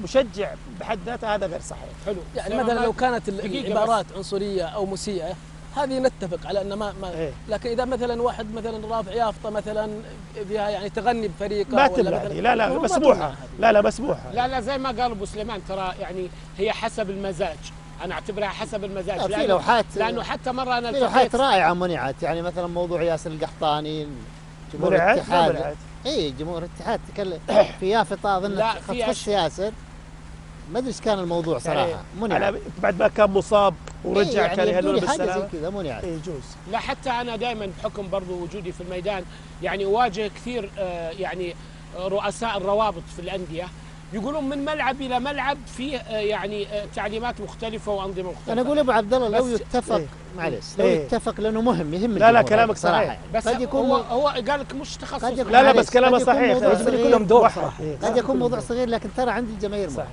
مشجع بحد ذاته هذا غير صحيح. حلو. يعني مثلا. لو كانت العبارات عنصرية أو مسيئة هذه نتفق على أن ما, ما إيه. لكن إذا مثلا واحد مثلا رافع يافطة مثلا فيها يعني تغني بفريقه ما ولا مثلاً-. لا لا مسموحه. لا لا مسموحه لا لا زي ما قال أبو سليمان ترى يعني هي حسب المزاج. أنا أعتبرها حسب المزاج. لا، في لأنه- لوحات لأنه حتى مرة أنا في لوحات رائعة منعت. يعني مثلا موضوع ياسر القحطاني جمهور الاتحاد. منعت. اي جمهور الاتحاد تكلم في يافطة اظن لا، خط ياسر. ما أدري إيش كان الموضوع يعني صراحة. منع على بعد ما كان مصاب ورجع يعني كان زي بالسلامة كذا منعت إيه، يجوز لا حتى أنا دائما بحكم برضو وجودي في الميدان يعني أواجه كثير آه، يعني رؤساء الروابط في الأندية يقولون من ملعب إلى ملعب فيه آه، يعني آه، تعليمات مختلفة وأنظمة مختلفة أنا أقول يا أبو عبد الله لو يتفق إيه. معلش لو إيه. يتفق لأنه مهم يهم لا، لا، كلامك صراحة صحيح. بس قد يكون هو هو قال لك مش تخصص قد يكون لا لا بس كلامه صحيح لازم. يكون لهم دور. إيه. قد يكون موضوع صغير لكن ترى عند الجماهير صح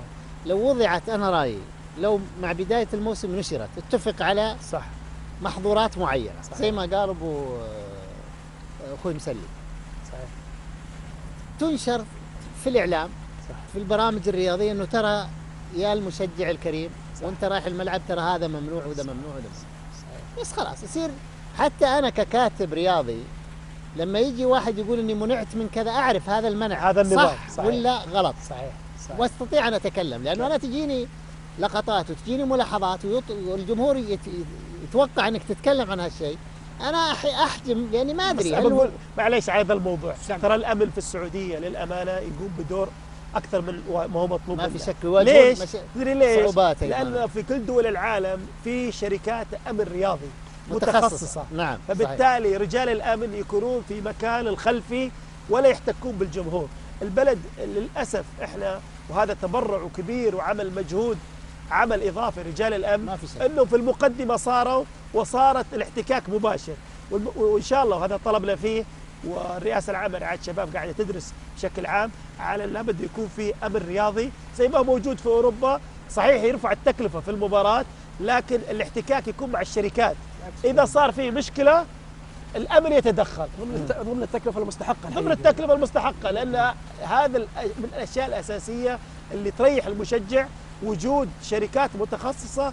لو وضعت أنا رأيي لو مع بداية الموسم نشرت اتفق على صح. محظورات معينة. زي ما قال أبو آه، أخوي مسلي صحيح. تنشر في الإعلام صح. في البرامج الرياضية إنه ترى يا المشجع الكريم وأنت رايح الملعب ترى هذا ممنوع وده ممنوع وده ممنوع. بس خلاص يصير حتى أنا ككاتب رياضي لما يجي واحد يقول إني منعت من كذا أعرف هذا المنع. هذا النظام، صح صحيح. ولا غلط؟ صحيح. صحيح. وأستطيع أن أتكلم لأنه أنا تجيني لقطات وتجيني ملاحظات والجمهور يت- يتوقع إنك تتكلم عن هالشيء أنا أحجم لاني ما بس ادري هل هو بقول معليش على هذا الموضوع سامع. ترى الامن في السعودية للأمانة يقوم بدور أكثر من ما هو مطلوب ما في. شك ليش؟ تدري ليش؟ صعوبات. لأن في كل دول العالم في شركات أمن رياضي متخصصة متخصصة نعم صحيح. فبالتالي رجال الأمن يكونون في مكان الخلفي ولا يحتكون بالجمهور البلد للأسف إحنا وهذا تبرع كبير وعمل مجهود عمل إضافي رجال الأمن ما في شك. إنه في المقدمة صاروا وصارت الاحتكاك مباشر وإن شاء الله وهذا طلبنا فيه والرئاسه العامه لرعايه الشباب قاعدة تدرس بشكل عام على لابد يكون في أمن رياضي زي ما موجود في أوروبا صحيح يرفع التكلفة في المباراة لكن الاحتكاك يكون مع الشركات إذا صار في مشكلة الأمن يتدخل ضمن ضمن التكلفه المستحقة ضمن. التكلفه المستحقة لأن هذا من الأشياء الأساسية اللي تريح المشجع وجود شركات متخصصة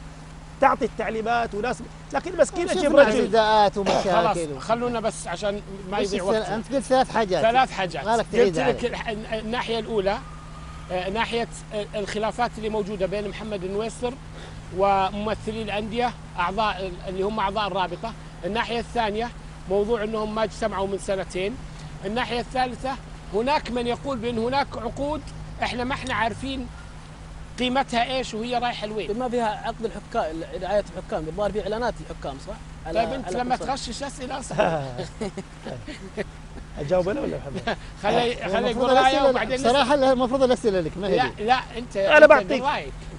تعطي التعليمات وناس لكن مسكين شفنا رجل. عداءات خلاص ومشاكل خلونا بس عشان ما يضيع وقت. أنت قلت ثلاث حاجات. ثلاث حاجات. قلت لك الناحية الأولى آه، ناحية الخلافات اللي موجودة بين محمد النويسر وممثلي الأندية أعضاء ال- اللي هم أعضاء الرابطة. الناحية الثانية موضوع إنهم ما اجتمعوا من سنتين. الناحية الثالثة هناك من يقول بأن هناك عقود إحنا ما إحنا عارفين قيمتها إيش وهي رايحة لوين ما فيها عقد الحكام رعاية الحكام الظاهر في إعلانات الحكام صح؟ على- طيب أنت لما. تغشش أسئلة اصبر. أجاوب أنا ولا محمد؟ خلي خلي المفروض يقول رأيه وبعدين. صراحة المفروض الأسئلة لك ما هي لا. لا انت أنا أنت بعطيك.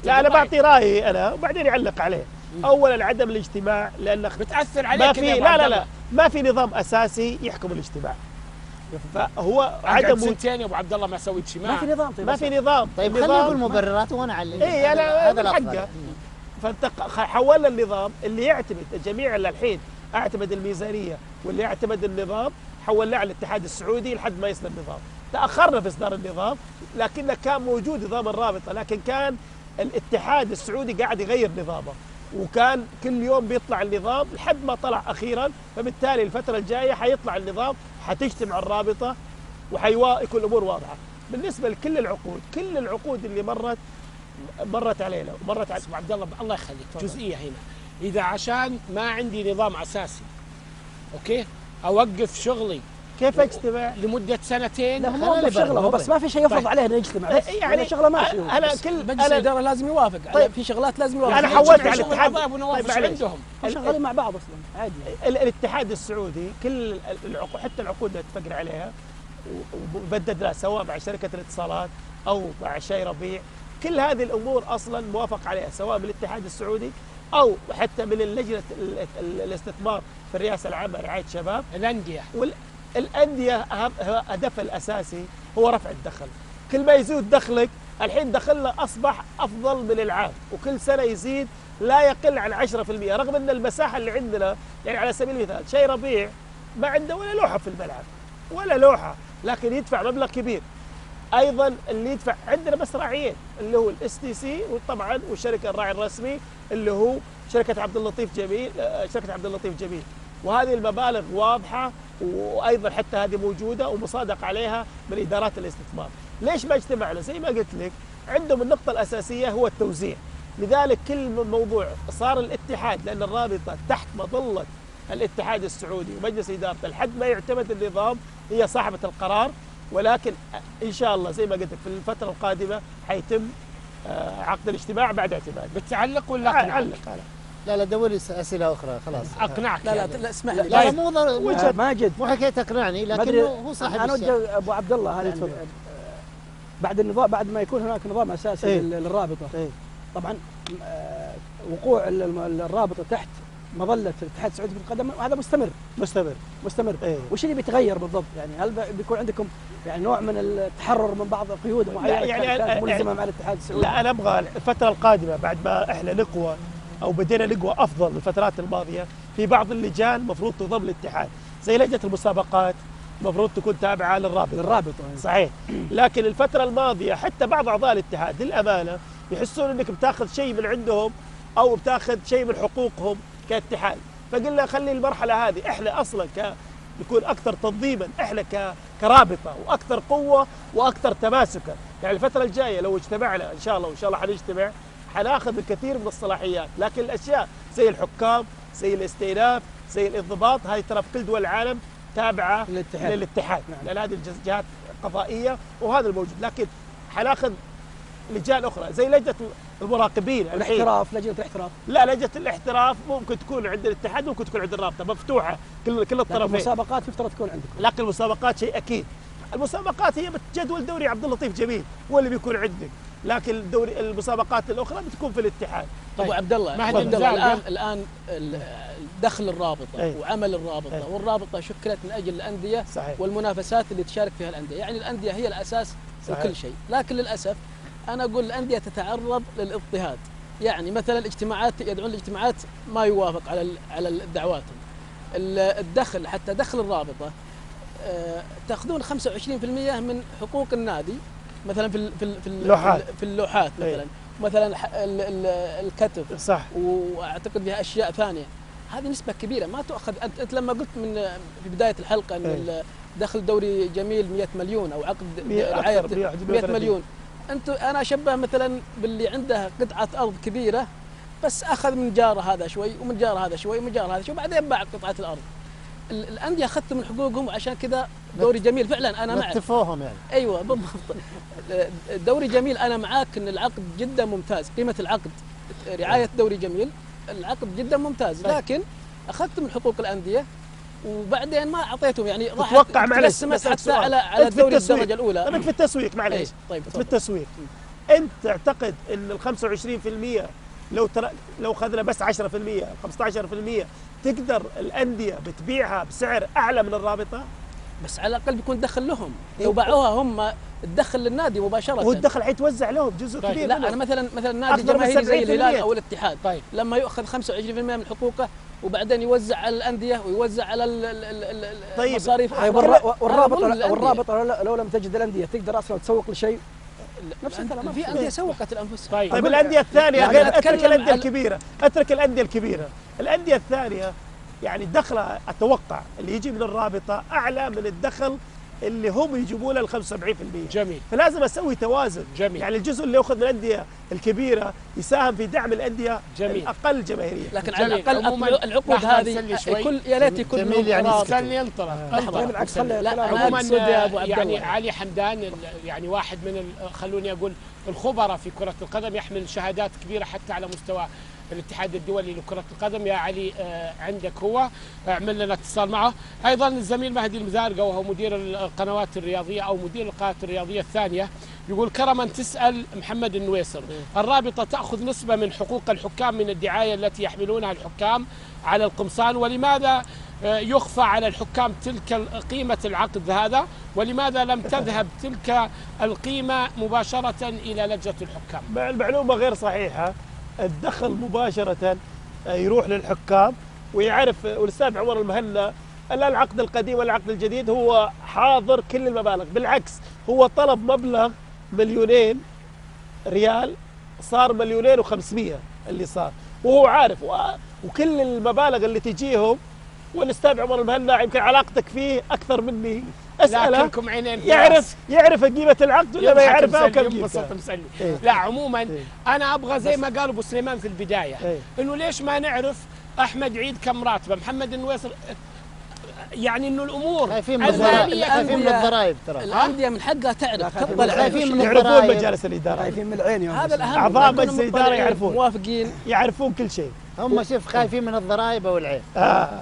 لا أنا. بعطي رأيي أنا وبعدين يعلق عليه اولا عدم الاجتماع لأن بتأثر عليك ما في لا لا. لا ما في نظام أساسي يحكم الاجتماع فهو عدم سنتين يا أبو عبد الله ما سويت اجتماع. ما في نظام طيب ما في نظام. طيب خلينا النظام نقول مبررات وأنا اعلم إيه، أنا هذا من الأفضل. حقه. فانت ق- حولنا النظام اللي يعتمد الجميع اللي الحين. أعتمد الميزانية واللي يعتمد النظام حولناه على الاتحاد السعودي لحد ما يصدر النظام. تأخرنا في إصدار النظام لكن كان موجود نظام الرابطه لكن كان الاتحاد السعودي قاعد يغير نظامه. وكان كل يوم بيطلع النظام لحد ما طلع أخيرا فبالتالي الفترة الجاية حيطلع النظام حتجتمع الرابطة وحيكون الأمور واضحة. بالنسبة لكل العقود كل العقود اللي مرت مرت علينا ومرت على عبد الله الله يخليك جزئية هنا. إذا عشان ما عندي نظام أساسي أوكي؟ أوقف شغلي كيف اجتمع؟ لمدة سنتين لا هو خلينا موظف شغله. بس ما في شيء يفرض طيب. عليه إنه يجتمع بس يعني يعني شغلة ماشي هو. أنا كل مجلس أنا الإدارة لازم يوافق على طيب. في شغلات لازم يوافق أنا عليها. حولت على الاتحاد. طيب. عندهم هم شغالين مع بعض أصلا عادي ال- الاتحاد السعودي كل العقود حتى العقود اللي اتفقنا عليها وبددنا سواء مع شركة الاتصالات أو مع شاي ربيع كل هذه الأمور أصلا موافق عليها سواء من الاتحاد السعودي أو حتى من ال- الاستثمار في الرئاسة العامة لرعاية الشباب الأندية أهم- هدفها الأساسي هو رفع الدخل. كل ما يزيد دخلك الحين دخلنا أصبح أفضل من العام وكل سنة يزيد لا يقل عن 10% رغم إن المساحة اللي عندنا يعني على سبيل المثال شيء ربيع ما عنده ولا لوحة في الملعب ولا لوحة لكن يدفع مبلغ كبير. أيضا اللي يدفع عندنا بس راعيين اللي هو ال STC وطبعا والشركة الراعي الرسمي اللي هو شركة عبد اللطيف جميل آه، شركة عبد اللطيف جميل. وهذه المبالغ واضحة وأيضا حتى هذه موجودة ومصادق عليها من إدارات الاستثمار. ليش ما اجتمعنا زي ما قلت لك عندهم النقطة الأساسية هو التوزيع. لذلك كل موضوع صار الاتحاد لأن الرابطة تحت مظلة الاتحاد السعودي ومجلس ادارته لحد ما يعتمد النظام هي صاحبة القرار. ولكن إن شاء الله زي ما قلت لك في الفترة القادمة حيتم آه، عقد الاجتماع بعد اعتماد بتعلق ولا أقنعك؟ علق علق. لا لا دور لي أسئلة أخرى خلاص. أقنعك لا لا يعني. لا اسمح لي. لا لا طيب. مو ضر- ماجد مو حكاية اقنعني لكنه هو صاحب أنا ودي أبو عبد الله هذا تفضل. بعد النظام بعد ما يكون هناك نظام أساسي. لل- للرابطة. إيه. طبعا آه، وقوع الرابطة تحت مظلة الاتحاد السعودي في القدم هذا مستمر. مستمر. مستمر. إيه. وش اللي بيتغير بالضبط؟ يعني هل بيكون عندكم يعني نوع من التحرر من بعض قيود معينة يعني ملزمة يعني- مع الاتحاد السعودي؟ لا أنا أبغى الفترة القادمة بعد ما إحنا نقوى أو بدينا نقوى أفضل الفترات الماضية في بعض اللجان المفروض تضم الاتحاد. زي لجنة المسابقات المفروض تكون تابعة للرابطة. للرابطة صحيح. لكن الفترة الماضية حتى بعض أعضاء الاتحاد للأمانة يحسون إنك بتاخذ شيء من عندهم أو بتاخذ شيء من حقوقهم كاتحاد. فقلنا خلي المرحلة هذه إحنا أصلا ك نكون أكثر تنظيما إحنا ك... كرابطة وأكثر قوة وأكثر تماسكا. يعني الفترة الجاية لو اجتمعنا إن شاء الله وإن شاء الله حنجتمع حناخذ الكثير من الصلاحيات لكن الأشياء زي الحكام زي الاستئناف زي الانضباط هذه ترى في كل دول العالم تابعة للاتحاد. للاتحاد. نعم. لأن هذه الجز- جهات قضائية وهذا الموجود. لكن حناخذ لجان أخرى زي لجنة المراقبين الاحتراف لجنة الاحتراف. لا لجنة الاحتراف ممكن تكون عند الاتحاد ممكن تكون عند الرابطة مفتوحة. كل كل الطرفين. المسابقات يفترض تكون عندكم. لكن المسابقات شيء أكيد. المسابقات هي جدول دوري عبد اللطيف جميل هو اللي بيكون عندك. لكن الدوري المسابقات الأخرى بتكون في الاتحاد أبو عبد الله عبد الله. الان الان ال- دخل الرابطة أي. وعمل الرابطة أي. والرابطة شكلت من أجل الأندية صحيح والمنافسات اللي تشارك فيها الأندية يعني الأندية هي الأساس صحيح. لكل شيء لكن للأسف أنا أقول الأندية تتعرض للاضطهاد يعني مثلا اجتماعات يدعون الاجتماعات ما يوافق على على دعواتهم ال- الدخل حتى دخل الرابطة آه، تأخذون 25% من حقوق النادي مثلا في في في ال- لوحات. في اللوحات أي. مثلا. مثلا الكتف. صح. وأعتقد فيها أشياء ثانية. هذه نسبة كبيرة ما تؤخذ. انت, أنت لما قلت من في بداية الحلقة إن. ال- دخل دوري جميل 100 مليون أو عقد رعايه أكثر، مية- 100 مليون. انت أنا أشبه مثلا باللي عنده قطعة أرض كبيرة بس أخذ من جاره هذا شوي ومن جاره هذا شوي ومن جاره هذا شوي وبعدين باع قطعة الأرض. ال- الأندية اخذت من حقوقهم وعشان كذا دوري جميل فعلا أنا معك. نتفوهم يعني. أيوه بالضبط. دوري جميل أنا معاك إن العقد جدا ممتاز قيمة العقد رعاية دوري جميل العقد جدا ممتاز. طيب. لكن أخذت من حقوق الأندية وبعدين ما أعطيتهم يعني راح تتوقع معلش حتى. على على الدوري. الدرجة الأولى. طيب في التسويق معلش إيه، طيب في. التسويق. أنت تعتقد إن ال 25% لو ترى لو اخذنا بس 10% 15% تقدر الأندية بتبيعها بسعر أعلى من الرابطة؟ بس على الأقل بيكون دخل لهم. إيه. لو باعوها هم الدخل للنادي مباشرة. وهو الدخل حيتوزع لهم جزء طيب، كبير لا منه. أنا مثلا مثلا نادي أكثر من جماهيري زي 70% الهلال أو الاتحاد. طيب. لما يؤخذ 25% من حقوقه وبعدين يوزع على الأندية ويوزع على ال- ال- ال- ال- طيب. المصاريف. طيب هذا والر- ظلم والرابطه للأندية. والرابطه لو- لم تجد الأندية تقدر أصلا تسوق لشيء؟ نفس الكلام ما في في أندية سوقت لانفسها طيب. طيب الأندية الثانية أترك الأندية الكبيرة. أترك الأندية الكبيرة. الأندية الثانية يعني دخلها أتوقع اللي يجي من الرابطه أعلى من الدخل اللي هم يجيبوا له ال 75% جميل فلازم أسوي توازن جميل. يعني الجزء اللي يأخذ من الأندية الكبيرة يساهم في دعم الأندية جميل. الأقل جماهيريه لكن على جميل. الأقل عموماً أطلع- العقود هذه. كل يا ليت يكون جميل يعني لا، انطلق بالعكس خلي لا، عموما عبد يعني. علي حمدان ال- يعني واحد من ال- خلوني أقول الخبراء في كرة القدم يحمل شهادات كبيرة حتى على مستوى الاتحاد الدولي لكرة القدم يا علي آه، عندك هو. اعمل لنا اتصال معه. أيضا الزميل مهدي المزارقة وهو مدير القنوات الرياضية أو مدير القناه الرياضية الثانية يقول كرما تسأل محمد النويسر الرابطة تأخذ نسبة من حقوق الحكام من الدعاية التي يحملونها الحكام على القمصان ولماذا آه، يخفى على الحكام تلك قيمة العقد هذا؟ ولماذا لم تذهب تلك القيمة مباشرة إلى لجنة الحكام؟ مع المعلومة غير صحيحة. الدخل مباشرة يروح للحكام ويعرف والاستاذ عمر المهنا لا العقد القديم ولا العقد الجديد هو حاضر كل المبالغ. بالعكس هو طلب مبلغ مليونين ريال صار مليونين وخمسمية اللي صار. وهو عارف وكل المبالغ اللي تجيهم والأستاذ عمر المهنا يمكن علاقتك فيه أكثر مني أسأله لكنكم عينين يعرف. يعرف قيمه العقد ولا ما يعرفها وكم ينبسط مسلي إيه. لا عموما إيه. أنا أبغى زي ما قال أبو سليمان في البداية إيه. إنه ليش ما نعرف أحمد عيد كم راتبه محمد النويسر يعني إنه الأمور خايفين من الضرائب. خايفين من الضرائب ترى. الانديه من حقها تعرف. لا، خايفين من- يعرفون مجالس الإدارة. خايفين من العين هذا الأهم. يكونوا مجلس الإدارة مطلعين، يعرفون. موافقين. يعرفون كل شيء. هم شوف خايفين من الضرائب أو العين. آه.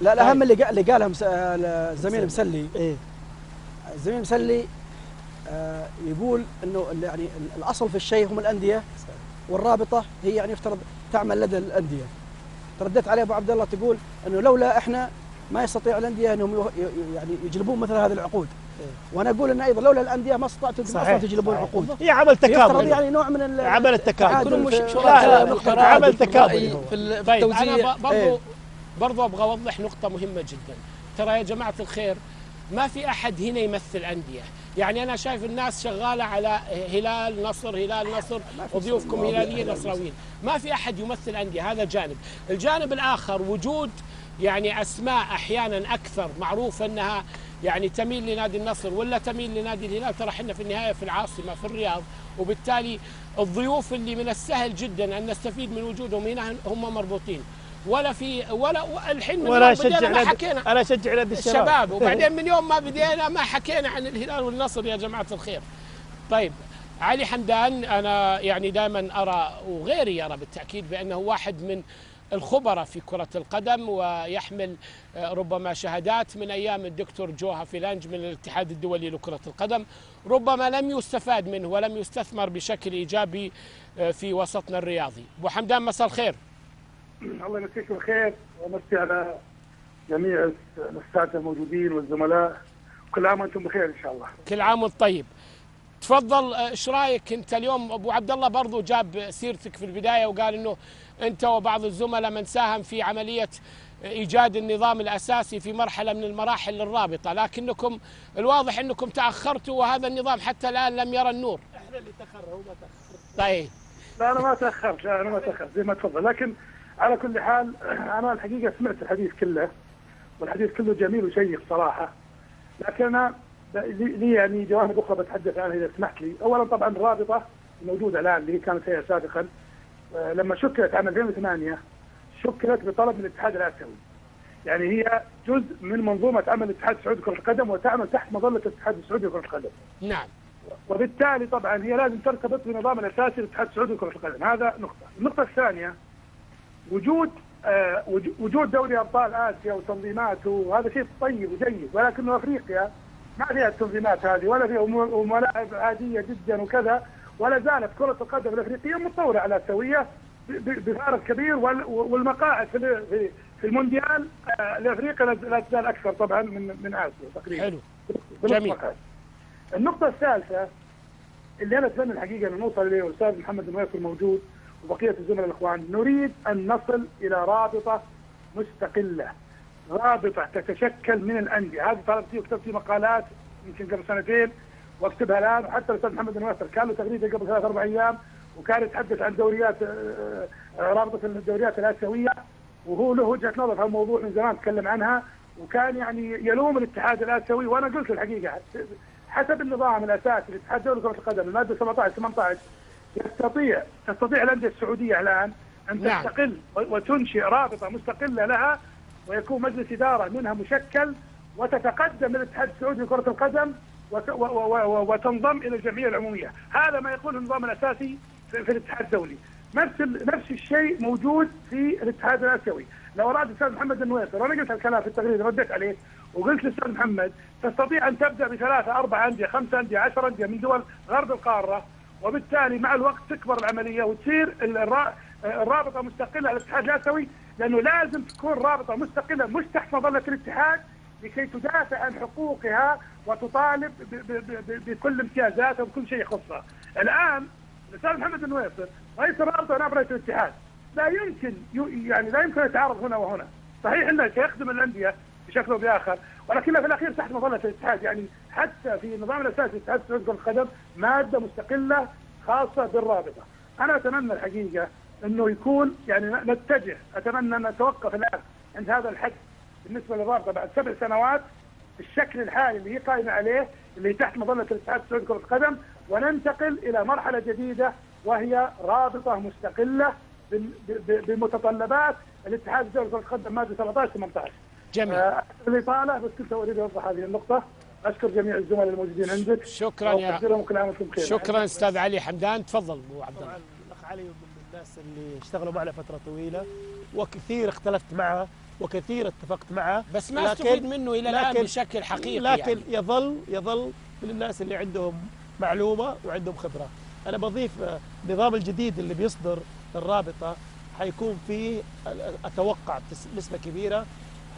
لا الاهم اللي قال اللي قالها مس- الزميل مسلي. إيه. الزميل مسلي آه، يقول إنه ال- يعني ال- الأصل في الشيء هم الأندية والرابطة هي يعني يفترض تعمل لدى الأندية. ترددت عليه أبو عبد الله تقول إنه لولا إحنا ما يستطيع الأندية أنهم يعني يجلبون مثل هذه العقود. وأنا أقول أن أيضا لولا الأندية ما استطعتوا صحيح، أصلا تجلبون صحيح. عقود. هي عمل يفترض تكامل. يعني نوع من عمل التكامل. عمل تكامل. في ال- في طيب التوزيع. أنا ب- برضو إيه. برضو أبغى أوضح نقطة مهمة جدا. ترى يا جماعة الخير ما في أحد هنا يمثل أندية. يعني أنا شايف الناس شغالة على هلال نصر هلال نصر وضيوفكم هلاليين نصراويين. ما في أحد يمثل أندية. هذا جانب. الجانب الآخر وجود يعني أسماء أحيانا أكثر معروف أنها يعني تميل لنادي النصر ولا تميل لنادي الهلال. ترى إحنا في النهاية في العاصمة في الرياض وبالتالي الضيوف اللي من السهل جدا أن نستفيد من وجودهم هنا هم مربوطين. ولا في ولا الحين من ولا أشجع ما حكينا. أنا أشجع نادي الشباب. الشباب وبعدين من يوم ما بدينا ما حكينا عن الهلال والنصر يا جماعة الخير. طيب علي حمدان أنا يعني دائما أرى وغيري يرى بالتأكيد بأنه واحد من الخبراء في كرة القدم ويحمل آه، ربما شهادات من أيام الدكتور جوها فيلانج من الاتحاد الدولي لكرة القدم. ربما لم يستفاد منه ولم يستثمر بشكل إيجابي آه، في وسطنا الرياضي. أبو حمدان مساء الخير. الله يمسيك بالخير ومسي على جميع الاساتذه الموجودين والزملاء. كل عام وأنتم بخير إن شاء الله. كل عام وأنت طيب. تفضل آه، إيش رأيك أنت اليوم؟ أبو عبد الله برضو جاب سيرتك في البداية وقال إنه انت وبعض الزملاء من ساهم في عملية ايجاد النظام الاساسي في مرحلة من المراحل الرابطة لكنكم الواضح انكم تأخرتوا وهذا النظام حتى الآن لم يرى النور. إحنا اللي تاخرنا هو ما تاخر طيب. لا أنا ما تأخرت لا أنا ما تأخرت زي ما تفضل. لكن على كل حال أنا الحقيقة سمعت الحديث كله والحديث كله جميل وشيق صراحة. لكن أنا لي يعني جوانب أخرى بتحدث عنها إذا سمحت لي، اولا طبعا الرابطة الموجودة الآن اللي كانت هي سابقا لما شكلت عام 2008 شكلت بطلب من الاتحاد الآسيوي. يعني هي جزء من منظومة عمل الاتحاد السعودي لكره القدم وتعمل تحت مظلة الاتحاد السعودي لكره القدم. نعم وبالتالي طبعا هي لازم ترتبط بالنظام الأساسي للاتحاد السعودي لكره القدم، هذا نقطة. النقطة الثانية وجود آه وج- وجود دوري أبطال آسيا وتنظيماته وهذا شيء طيب وجيد ولكنه أفريقيا ما فيها التنظيمات هذه ولا فيها وملاعب عادية جدا وكذا ولا زالت كرة القدم الأفريقية متطورة على ب- بفارق كبير وال- والمقاعد في في- المونديال آه، لأفريقيا لا تزال أكثر طبعا من من آسيا تقريبا. حلو جميل. النقطة الثالثة اللي أنا أتمنى الحقيقة أن نوصل إليه والأستاذ محمد النويفر موجود وبقية الزملاء الإخوان نريد أن نصل إلى رابطة مستقلة رابطة تتشكل من الأندية هذه طلبت فيه وكتبت مقالات يمكن قبل سنتين واكتبها الآن وحتى الأستاذ محمد النويفر كان له تغريدة قبل ثلاث أربع أيام وكان يتحدث عن دوريات آه، آه، رابطة الدوريات الآسيوية وهو له وجهة نظر في الموضوع من زمان تكلم عنها وكان يعني يلوم الاتحاد الآسيوي وأنا قلت الحقيقة حسب النظام الأساسي لاتحاد دولي كرة القدم المادة 17 18 يستطيع تستطيع الأندية السعودية الآن أن نعم. تستقل وتنشئ رابطة مستقلة لها ويكون مجلس إدارة منها مشكل وتتقدم الاتحاد السعودي لكرة القدم وتنضم إلى الجمعية العمومية، هذا ما يقوله النظام الأساسي في, الاتحاد الدولي. نفس نفس الشيء موجود في الاتحاد الآسيوي، لو أراد الأستاذ محمد النويفر وأنا قلت الكلام في التغريده رديت عليه وقلت للأستاذ محمد تستطيع أن تبدأ بثلاثة أربع أندية خمسة أندية عشر أندية من دول غرب القارة وبالتالي مع الوقت تكبر العملية وتصير الرا- الرابطة مستقلة على الاتحاد الآسيوي لأنه لازم تكون رابطة مستقلة مش تحت مظله الاتحاد لكي تدافع عن حقوقها وتطالب بكل امتيازاتها وبكل شيء يخصها. الآن الأستاذ محمد النويفر رئيس الرابطه ونائب رئيس الاتحاد لا يمكن يعني لا يمكن يتعارض هنا وهنا. صحيح أنه سيخدم الأندية بشكل أو بآخر ولكنه في الأخير تحت مظلة الاتحاد يعني حتى في النظام الاساسي للاتحاد السعودي لكره القدم مادة مستقلة خاصة بالرابطة. أنا أتمنى الحقيقة أنه يكون يعني نتجه أتمنى أن نتوقف الآن عند هذا الحد بالنسبة للرابطة بعد سبع سنوات بالشكل الحالي اللي هي قائمة عليه اللي تحت مظلة الاتحاد السعودي لكرة القدم. وننتقل إلى مرحلة جديدة وهي رابطة مستقلة بمتطلبات الاتحاد الدولي لكرة القدم مادة 17 18 جميل. آه، الإطالة بس كنت أريد أوضح هذه النقطة. أشكر جميع الزملاء الموجودين عندك. شكرا يا كل عام وأنتم بخير شكرا أستاذ علي حمدان. تفضل أبو عبد الله. طبعا الأخ علي من الناس اللي اشتغلوا معنا فترة طويلة وكثير اختلفت معه. وكثير اتفقت معه بس ما استفيد منه إلى الآن لكن- بشكل حقيقي لكن يعني. يظل يظل من الناس اللي عندهم معلومة وعندهم خبرة أنا بضيف آه، النظام الجديد اللي بيصدر الرابطة حيكون فيه أتوقع بس- نسبة كبيرة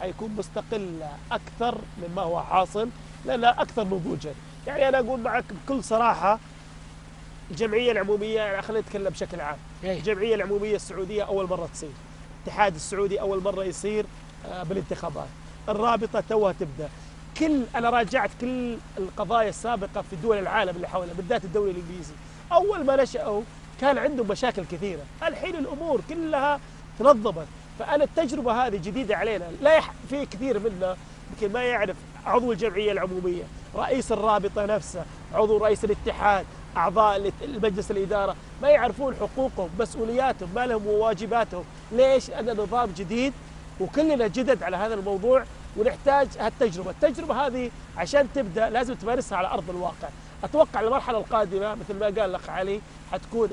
حيكون مستقل أكثر مما هو حاصل لانها أكثر نضوجا يعني أنا أقول معك بكل صراحة الجمعية العمومية يعني خلينا نتكلم بشكل عام إيه. الجمعية العمومية السعودية أول مرة تصير الاتحاد السعودي أول مرة يصير آه، بالانتخابات. الرابطة توها تبدأ. كل أنا راجعت كل القضايا السابقة في دول العالم اللي حولها بالذات الدوري الإنجليزي. أول ما نشأوا كان عندهم مشاكل كثيرة. الحين الأمور كلها تنظمت. فأنا التجربة هذه جديدة علينا. لا يح... في كثير منا يمكن ما يعرف عضو الجمعية العمومية رئيس الرابطة نفسه عضو رئيس الاتحاد. أعضاء المجلس الإدارة ما يعرفون حقوقهم مسؤولياتهم ما لهم وواجباتهم ليش؟ لأن نظام جديد وكلنا جدد على هذا الموضوع ونحتاج هالتجربة. التجربة هذه عشان تبدأ لازم تمارسها على أرض الواقع. أتوقع المرحلة القادمة مثل ما قال الأخ علي حتكون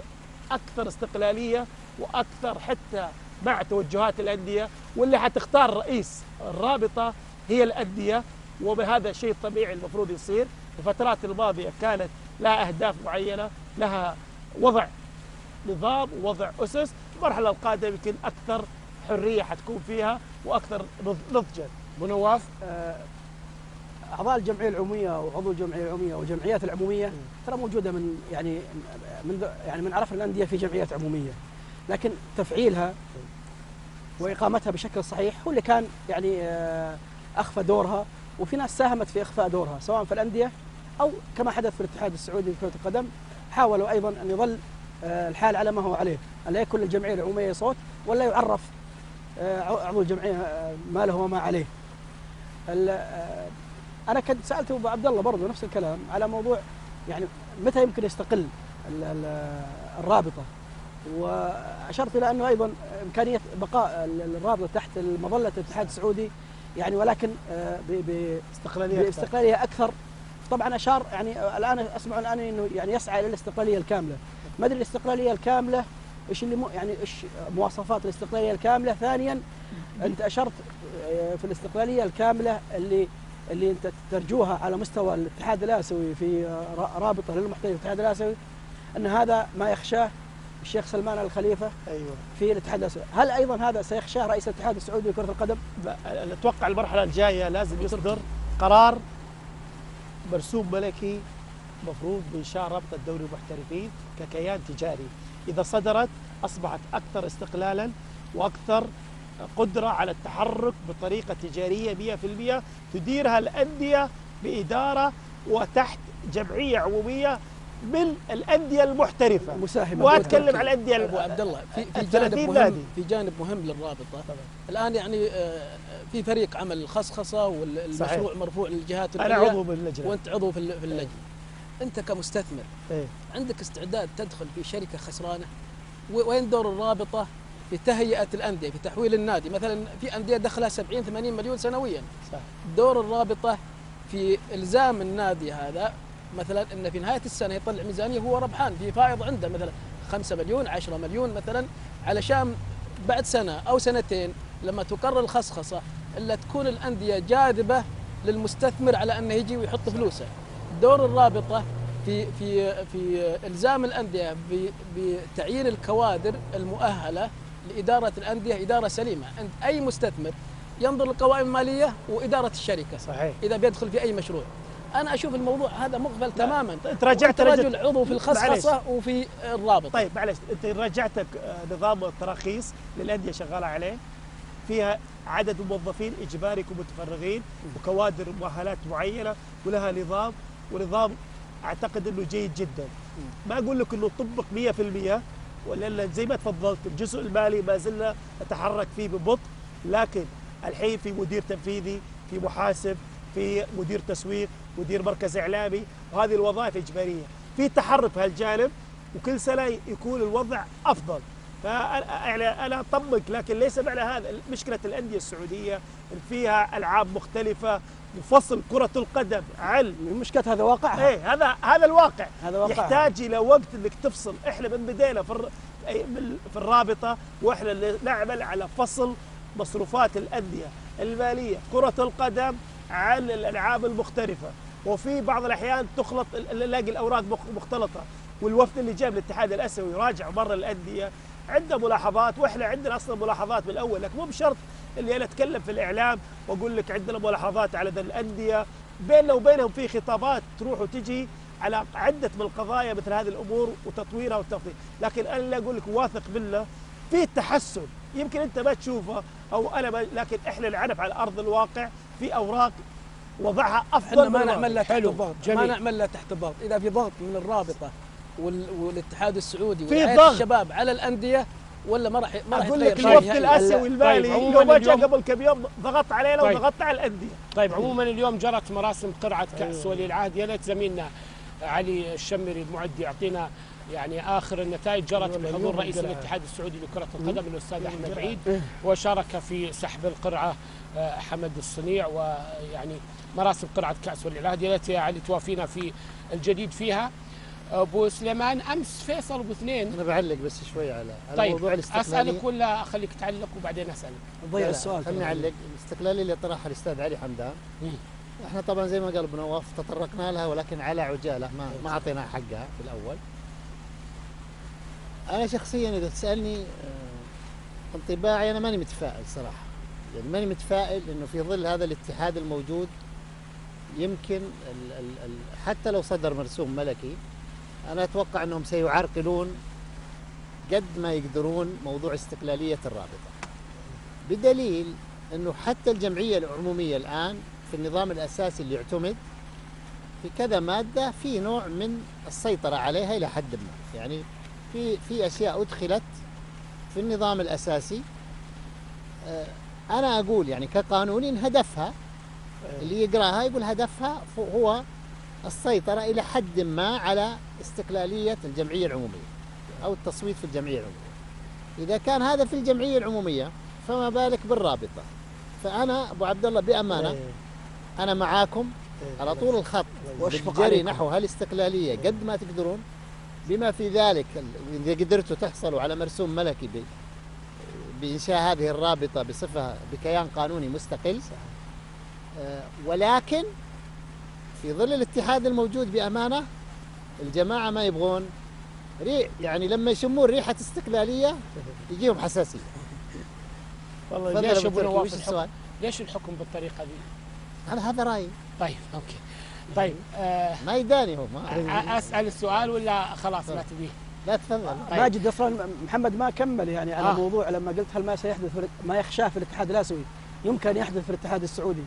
أكثر استقلالية وأكثر حتى مع توجهات الأندية واللي حتختار رئيس الرابطة هي الأندية. وبهذا شيء طبيعي المفروض يصير. الفترات الماضية كانت لها أهداف معينة لها وضع نظام ووضع أسس. المرحلة القادمة يمكن أكثر حرية حتكون فيها وأكثر نض- نضجا. أبو نواف؟ آه، أعضاء الجمعية العمومية وعضو الجمعية العمومية والجمعيات العمومية ترى موجودة من يعني من يعني من عرف الأندية في جمعيات عمومية لكن تفعيلها وإقامتها بشكل صحيح هو اللي كان يعني آه، أخفى دورها وفي ناس ساهمت في إخفاء دورها سواء في الأندية أو كما حدث في الاتحاد السعودي لكرة القدم حاولوا أيضا أن يظل آه، الحال على ما هو عليه. الا يكون للجمعيه العموميه صوت ولا يعرف آه، عضو الجمعية آه، ما له وما عليه. ال- أنا كنت سألت أبو عبد الله برضه نفس الكلام على موضوع يعني متى يمكن يستقل ال- ال- الرابطة. وأشرت إلى أنه أيضا إمكانية بقاء ال- الرابطة تحت مظلة الاتحاد السعودي يعني ولكن آه، ب- ب- استقلالية أكثر. طبعا أشار يعني الآن أسمع الآن إنه يعني يسعى إلى الاستقلالية الكاملة. ما أدري الاستقلالية الكاملة إيش اللي مو يعني إيش مواصفات الاستقلالية الكاملة. ثانيا أنت أشرت آه، في الاستقلالية الكاملة اللي اللي أنت ترجوها على مستوى الاتحاد الآسيوي في آه، را- رابطة للمحترفين الاتحاد الآسيوي أن هذا ما يخشاه الشيخ سلمان الخليفة أيوه. في الاتحاد الآسيوي، هل أيضا هذا سيخشاه رئيس الاتحاد السعودي لكرة القدم؟ أتوقع المرحلة الجاية لازم يصدر قرار مرسوم ملكي مفروض بانشاء رابطة دوري المحترفين ككيان تجاري. إذا صدرت أصبحت أكثر استقلالا وأكثر قدرة على التحرك بطريقة تجارية 100% تديرها الأندية بإدارة وتحت جمعية عمومية من الأندية المحترفة. مساهمة واتكلم على الأندية أبو عبد الله في في جانب 30 مهم نادي. في جانب مهم للرابطة. طبعا. الآن يعني آه، في فريق عمل الخصخصة والمشروع مرفوع للجهات أنا عضو باللجنة. وأنت عضو في ال- في اللجنة. أنت كمستثمر إيه. عندك استعداد تدخل في شركة خسرانة؟ وين دور الرابطة في تهيئة الأندية في تحويل النادي؟ مثلا في أندية دخلها 70 80 مليون سنويا. صح. دور الرابطة في إلزام النادي هذا مثلا إن في نهاية السنة يطلع ميزانية هو ربحان في فائض عنده مثلا 5 مليون 10 مليون مثلا علشان بعد سنة أو سنتين لما تقرر الخصخصة إلا تكون الأندية جاذبة للمستثمر على أنه يجي ويحط فلوسه. دور الرابطة في في في إلزام الأندية بتعيين الكوادر المؤهلة لإدارة الأندية إدارة سليمة. عند أي مستثمر ينظر للقوائم المالية وإدارة الشركة صحيح. إذا بيدخل في أي مشروع. أنا أشوف الموضوع هذا مقبل تماما. تراجعت وأنت رجل- عضو في الخصخصة وفي الرابطة. طيب معلش أنت راجعتك آه، نظام التراخيص للأندية شغالة عليه؟ فيها عدد موظفين إجباري يكونوا متفرغين وكوادر مؤهلات معينة ولها نظام ونظام أعتقد إنه جيد جدا. ما أقول لك إنه طبق 100% ولا زي ما تفضلت الجزء المالي ما زلنا نتحرك فيه ببطء لكن الحين في مدير تنفيذي في محاسب في مدير تسويق مدير مركز إعلامي وهذه الوظائف إجبارية. في تحرك في هالجانب وكل سنة يكون الوضع أفضل. أنا اطمق لكن ليس معنى هذا. مشكلة الأندية السعودية اللي فيها ألعاب مختلفة وفصل كرة القدم عن مشكلة هذا واقعها إيه هذا هذا الواقع. هذا واقعها يحتاج إلى وقت إنك تفصل. إحنا من بدينا في الر- في الرابطة وإحنا اللي نعمل على فصل مصروفات الأندية المالية. كرة القدم عن الألعاب المختلفة. وفي بعض الأحيان تخلط نلاقي الأوراق مخ- مختلطة. والوفد اللي من الاتحاد الأسيوي راجع مره الأندية عنده ملاحظات وإحنا عندنا أصلا ملاحظات من الأول لكن مو بشرط اللي أنا أتكلم في الإعلام وأقول لك عندنا ملاحظات على ذا الأندية. بيننا وبينهم في خطابات تروح وتجي على عدة من القضايا مثل هذه الأمور وتطويرها والتفضيل، لكن أنا اللي أقول لك واثق بالله في تحسن يمكن أنت ما تشوفه أو أنا ما لكن إحنا نعرف على أرض الواقع في أوراق وضعها أفضل ما نعمل لها تحت حلو، ما. نعمل لها تحت الضغط إذا في ضغط من الرابطة. والاتحاد السعودي في ضغط. الشباب على الأندية ولا ما راح ما راح أقول يتغير لك شيء الوفد. الآسيوي المالي طيب، لو ما جاء قبل كم يوم ضغطت علينا طيب. وضغطت على الأندية طيب عموما اليوم جرت مراسم قرعة كأس ولي العهد يا ليت زميلنا علي الشمري المعد يعطينا يعني آخر النتائج جرت والله بحضور رئيس. الاتحاد السعودي لكرة القدم الأستاذ أحمد. عيد وشارك في سحب القرعة آه، حمد الصنيع ويعني مراسم قرعة كأس ولي العهد يا ليت يا علي توافينا في الجديد فيها أبو سليمان أمس فيصل أبو اثنين. أنا بعلق بس شوي على على طيب موضوع الاستقلالية. أسألك ولا أخليك تعلق وبعدين أسألك؟ لا، السؤال خليني أعلق. الاستقلالية اللي طرحها الأستاذ علي حمدان. مم. إحنا طبعا زي ما قال ابو نواف تطرقنا لها ولكن على عجالة ما ما اعطيناها حقها في الأول. أنا شخصيا إذا تسألني آه، انطباعي أنا ماني متفائل صراحة. يعني ماني متفائل إنه في ظل هذا الاتحاد الموجود يمكن ال ال ال حتى لو صدر مرسوم ملكي أنا أتوقع أنهم سيعرقلون قد ما يقدرون موضوع استقلالية الرابطة. بدليل أنه حتى الجمعية العمومية الآن في النظام الأساسي اللي يعتمد في كذا مادة في نوع من السيطرة عليها إلى حد ما. يعني في في أشياء أدخلت في النظام الأساسي. آه، أنا أقول يعني كقانوني إن هدفها اللي يقراها يقول هدفها هو السيطرة إلى حد ما على استقلالية الجمعية العمومية أو التصويت في الجمعية العمومية. إذا كان هذا في الجمعية العمومية فما بالك بالرابطة؟ فأنا أبو عبد الله بأمانة إيه. أنا معاكم إيه. على طول الخط. بالجري. نحو هالاستقلالية؟ قد ما تقدرون. بما في ذلك إذا قدرتوا تحصلوا على مرسوم ملكي ب- بإنشاء هذه الرابطة بصفه بكيان قانوني مستقل. آه، ولكن في ظل الاتحاد الموجود بأمانة الجماعة ما يبغون ريح يعني لما يشمون ريحة استقلالية يجيهم حساسية والله ليش تركي، نواف؟ السؤال؟ ليش الحكم بالطريقة دي؟ أنا هذا رأيي طيب أوكي طيب آه ما يداني هو ما أ- أسأل السؤال ولا خلاص ما تبيه؟ لا تفضل طيب. ماجد أصلا محمد ما كمل يعني على آه. موضوع لما قلت هل ما سيحدث ما يخشاه في الاتحاد الآسيوي يمكن يحدث في الاتحاد السعودي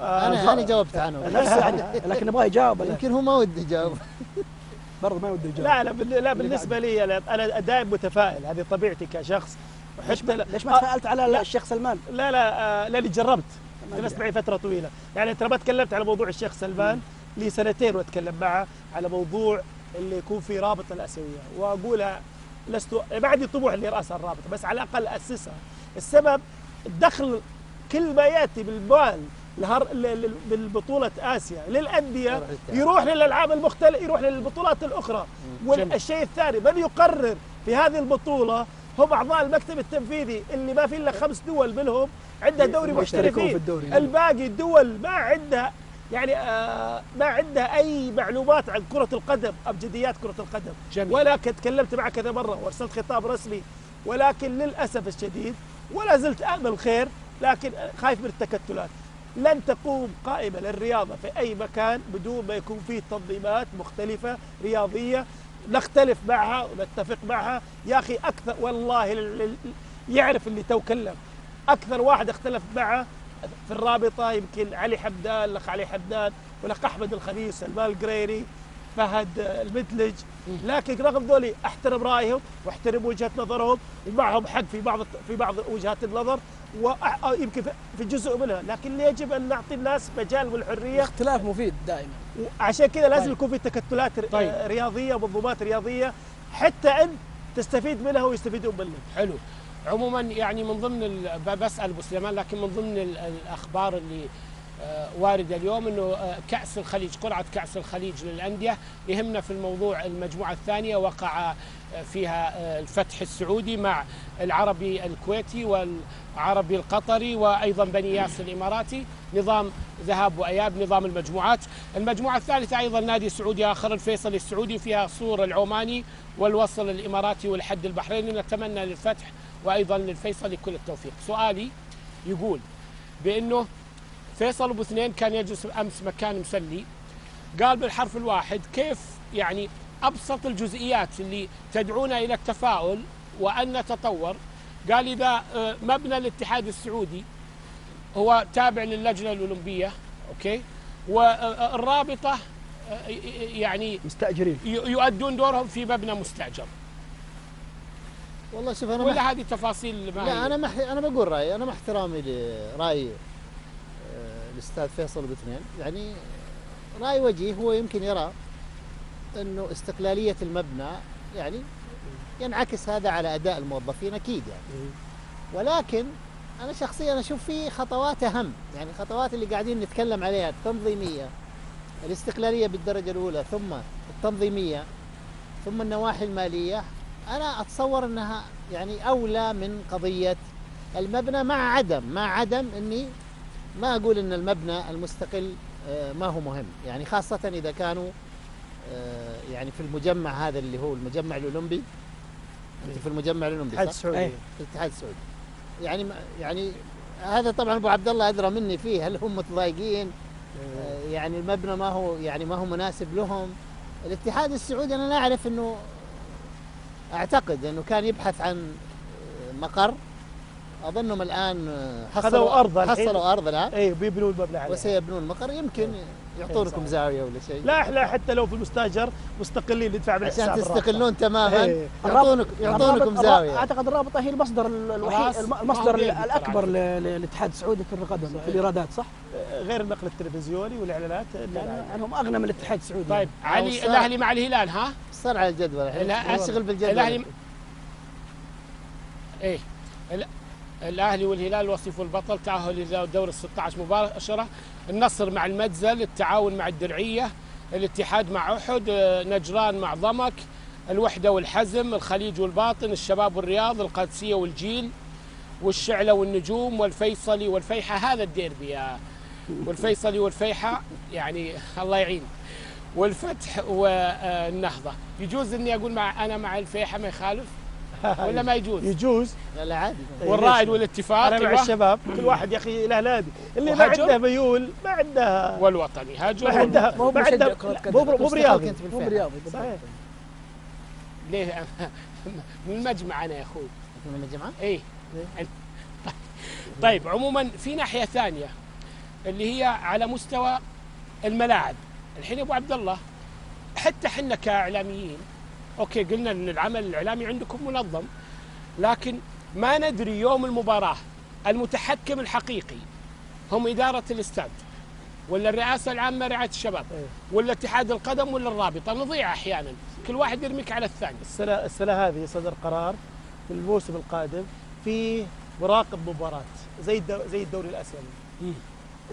أنا أنا جاوبت عنه. يعني لكن نبغى يجاوب. لا. يمكن هو ما ودي يجاوب. برضه ما ودي يجاوب. لا لا بال- لا بالنسبة لي أنا دائما متفائل. هذه طبيعتي كشخص. وحتى ليش ما تفائلت على لا. الشيخ سلمان؟ لا لا آه، لأني جربت. جلست. معي فترة طويلة. يعني ترى ما تكلمت على موضوع الشيخ سلمان لي سنتين وأتكلم معه على موضوع اللي يكون في رابطه الأسيوية. واقولها لست ما عندي طموح لراس الرابطه بس على الأقل اسسها السبب الدخل كل ما يأتي بالمال لهر... ل- ل- بالبطولة آسيا للأندية يروح للألعاب المختلفة يروح للبطولات الأخرى. والشيء الثاني من يقرر في هذه البطولة هم أعضاء المكتب التنفيذي اللي ما في إلا خمس دول منهم عندها دوري محترفين. الباقي الدول ما عندها يعني آه ما عندها أي معلومات عن كرة القدم ابجديات كرة القدم. جميل. ولكن تكلمت معه كذا مرة وأرسلت خطاب رسمي ولكن للأسف الشديد ولا زلت امل خير لكن خايف من التكتلات. لن تقوم قائمة للرياضة في أي مكان بدون ما يكون فيه تنظيمات مختلفة رياضية. نختلف معها ونتفق معها. يا أخي أكثر والله ال- ال- يعرف اللي تو كلم. أكثر واحد اختلف معه في الرابطة يمكن علي حمدان الأخ علي حمدان والأخ أحمد الخميس سلمان القريري. فهد المدلج. لكن رغم ذولي احترم رأيهم واحترم وجهة نظرهم ومعهم حق في بعض في بعض وجهات النظر ويمكن في جزء منها. لكن يجب أن نعطي الناس مجال والحرية. الاختلاف مفيد دائما. وعشان كذا لازم طيب. يكون في تكتلات طيب. رياضية ومنظومات رياضية حتى انت تستفيد منها ويستفيدون منك حلو. عموما يعني من ضمن بسأل أبو سليمان لكن من ضمن ال- الأخبار اللي آه، وارده اليوم إنه آه، كأس الخليج قرعة كأس الخليج للأندية. يهمنا في الموضوع المجموعة الثانية وقع فيها آه، الفتح السعودي مع العربي الكويتي والعربي القطري وأيضا بني ياسر الإماراتي. نظام ذهاب وإياب نظام المجموعات. المجموعة الثالثة أيضا نادي سعودي آخر الفيصل السعودي فيها صور العماني والوصل الإماراتي والحد البحريني. نتمنى للفتح وأيضا للفيصل كل التوفيق. سؤالي يقول بأنه فيصل أبو اثنين كان يجلس أمس مكان مسلي. قال بالحرف الواحد كيف يعني أبسط الجزئيات اللي تدعونا إلى التفاؤل وأن نتطور. قال إذا آه، مبنى الاتحاد السعودي هو تابع للجنة الأولمبية أوكي؟ والرابطة آه، يعني مستأجرين. يؤدون دورهم في مبنى مستأجر. والله شوف أنا ولا مح... هذه تفاصيل ما لا هي؟ أنا مح... أنا بقول رأيي أنا مع احترامي لراي الاستاذ فيصل باثنين يعني رأي وجيه هو يمكن يرى إنه استقلالية المبنى يعني ينعكس هذا على أداء الموظفين أكيد يعني. ولكن أنا شخصيا أشوف في خطوات أهم. يعني خطوات اللي قاعدين نتكلم عليها التنظيمية الاستقلالية بالدرجة الأولى ثم التنظيمية ثم النواحي المالية. أنا أتصور إنها يعني أولى من قضية المبنى مع عدم مع عدم إني ما أقول إن المبنى المستقل آه، ما هو مهم. يعني خاصة إذا كانوا آه، يعني في المجمع هذا اللي هو المجمع الأولمبي. أنت في المجمع الأولمبي الاتحاد؟ السعودي أي. في الاتحاد السعودي. يعني يعني هذا طبعا أبو عبد الله أدرى مني فيه. هل هم متضايقين؟ آه، يعني المبنى ما هو يعني ما هو مناسب لهم. الاتحاد السعودي أنا لا أعرف إنه أعتقد إنه كان يبحث عن مقر. أظنهم الآن حصلوا الحين. حصلوا ارض الان اي بيبنوا المبنى عليه وسيبنون مقر يمكن يعطونكم صحيح. زاوية ولا شيء. لا أحلى حتى لو في المستأجر مستقلين ندفع من عشان. تستقلون تماما. إيه. يعطونك يعطونكم زاوية. أعتقد الرابطة هي المصدر ال- الوحيد المصدر الأكبر للاتحاد السعودي لكره القدم في الإيرادات صح؟ غير النقل التلفزيوني والإعلانات. يعني يعني هم أغنى من الاتحاد السعودي. طيب علي الأهلي مع الهلال ها؟ صار على الجدول الحين. اشتغل بالجدول. الاهلي إيه. الأهلي والهلال وصفوا البطل تأهل إلى دور ال 16 مباشرة. النصر مع المتزل التعاون مع الدرعية الاتحاد مع أحد نجران مع ضمك الوحدة والحزم الخليج والباطن الشباب والرياض القادسية والجيل والشعلة والنجوم والفيصلي والفيحة. هذا الديربي يا والفيصلي والفيحة يعني الله يعين. والفتح والنهضة. يجوز إني أقول مع أنا مع الفيحة ما يخالف؟ ولا ما يجوز؟ يجوز. لا لا عادي. والرائد والاتفاق أنا مع. الشباب. كل واحد يا أخي له نادي اللي ما؟ عنده ميول ما عنده والوطني. هاجر ما عنده ما. مو برياضي. مو برياضي. صحيح. ليه؟ من المجمع أنا يا أخوي. من الجماعه إيه. طيب عموما في ناحية ثانية اللي هي على مستوى الملاعب. الحين يا أبو عبد الله حتى إحنا كإعلاميين أوكي قلنا إن العمل الإعلامي عندكم منظم لكن ما ندري يوم المباراة المتحكم الحقيقي هم إدارة الاستاد ولا الرئاسة العامة رعاية الشباب إيه. ولا اتحاد القدم ولا الرابطة نضيع أحيانا كل واحد يرميك على الثاني السنة السنة هذه صدر قرار في الموسم القادم في مراقب مباراة زي الدو زي الدوري الأسيوي.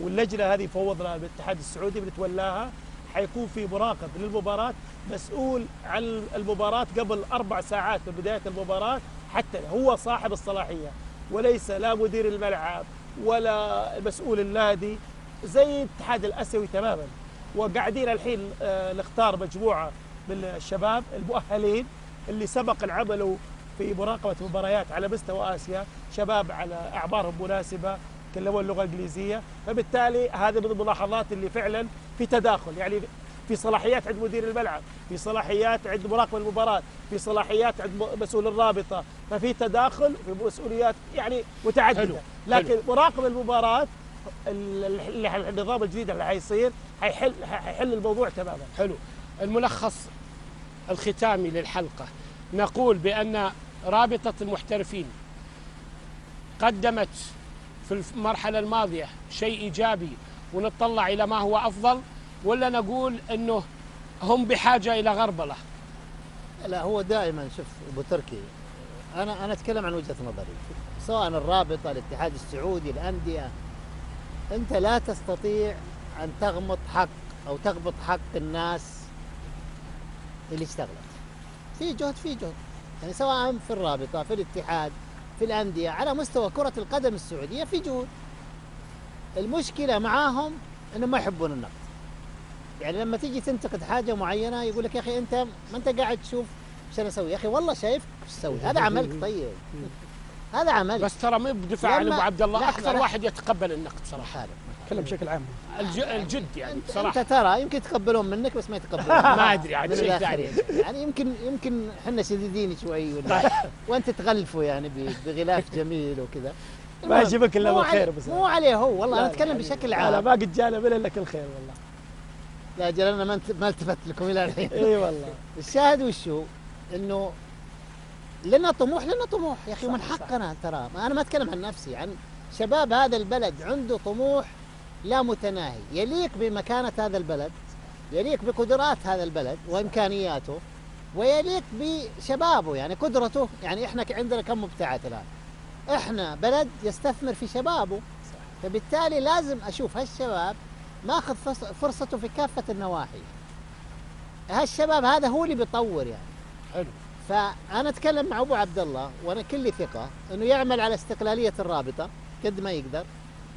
واللجنة هذه فوضنا بالاتحاد السعودي بنتولاها حيكون في مراقب للمباراة مسؤول عن المباراة قبل أربع ساعات من بداية المباراة حتى هو صاحب الصلاحية وليس لا مدير الملعب ولا مسؤول النادي زي الاتحاد الأسيوي تماما. وقاعدين الحين آه، نختار مجموعة من الشباب المؤهلين اللي سبق عملوا في مراقبة مباريات على مستوى آسيا شباب على أعمارهم مناسبة يتكلمون اللغة الإنجليزية فبالتالي هذا من الملاحظات اللي فعلا في تداخل يعني في صلاحيات عند مدير الملعب في صلاحيات عند مراقب المباراة في صلاحيات عند مسؤول الرابطة ففي تداخل في مسؤوليات يعني متعددة. حلو، لكن مراقب المباراة ال- ال- اللي- النظام الجديد اللي حيصير حيحل حيحل الموضوع تماما. حلو. الملخص الختامي للحلقة. نقول بأن رابطة المحترفين قدمت في المرحلة الماضية شيء إيجابي ونطلع إلى ما هو أفضل ولا نقول أنه هم بحاجة إلى غربلة؟ لا هو دائما شوف أبو تركي أنا أنا أتكلم عن وجهة نظري سواء الرابطة الاتحاد السعودي الأندية أنت لا تستطيع أن تغمط حق أو تغبط حق الناس اللي اشتغلت. في جهد في جهد. يعني سواء في الرابطة في الاتحاد في الأندية على مستوى كرة القدم السعودية في جهود. المشكلة معاهم إنهم ما يحبون النقد. يعني لما تيجي تنتقد حاجة معينة يقول لك يا أخي أنت ما أنت قاعد تشوف إيش أنا أسوي؟ يا أخي والله شايف إيش تسوي؟ هذا عملك طيب. هذا عملك بس ترى مو بدفاع عن ابو عبد الله أكثر. واحد يتقبل النقد صراحة. تكلم بشكل عام. الج... الجد يعني انت, بصراحه أنت ترى يمكن يتقبلون منك بس ما يتقبلون. ما أدري عاد من شيء. ثاني. يعني يمكن يمكن إحنا شديدين شوي ولا وأنت تغلفوا يعني ب- بغلاف جميل وكذا. ما يجيبك إلا بالخير بس. مو عليه هو والله لا، أنا أتكلم يعني بشكل لا عام. ما قد جانا إلا لك الخير والله. لا أجل أنا ما ما التفت لكم إلى الحين. إي والله. الشاهد وشو؟ إنه لنا طموح لنا طموح. يا أخي ومن حقنا ترى. أنا ما أتكلم عن نفسي عن شباب هذا البلد عنده طموح لا متناهي. يليق بمكانة هذا البلد يليق بقدرات هذا البلد وإمكانياته ويليق بشبابه يعني قدرته. يعني إحنا عندنا كم مبتعث الآن؟ إحنا بلد يستثمر في شبابه. فبالتالي لازم أشوف هالشباب ماخذ فرص- فرصته في كافة النواحي. هالشباب هذا هو اللي بيطور يعني. حلو. فأنا أتكلم مع أبو عبد الله وأنا كل ثقة إنه يعمل على استقلالية الرابطة قد ما يقدر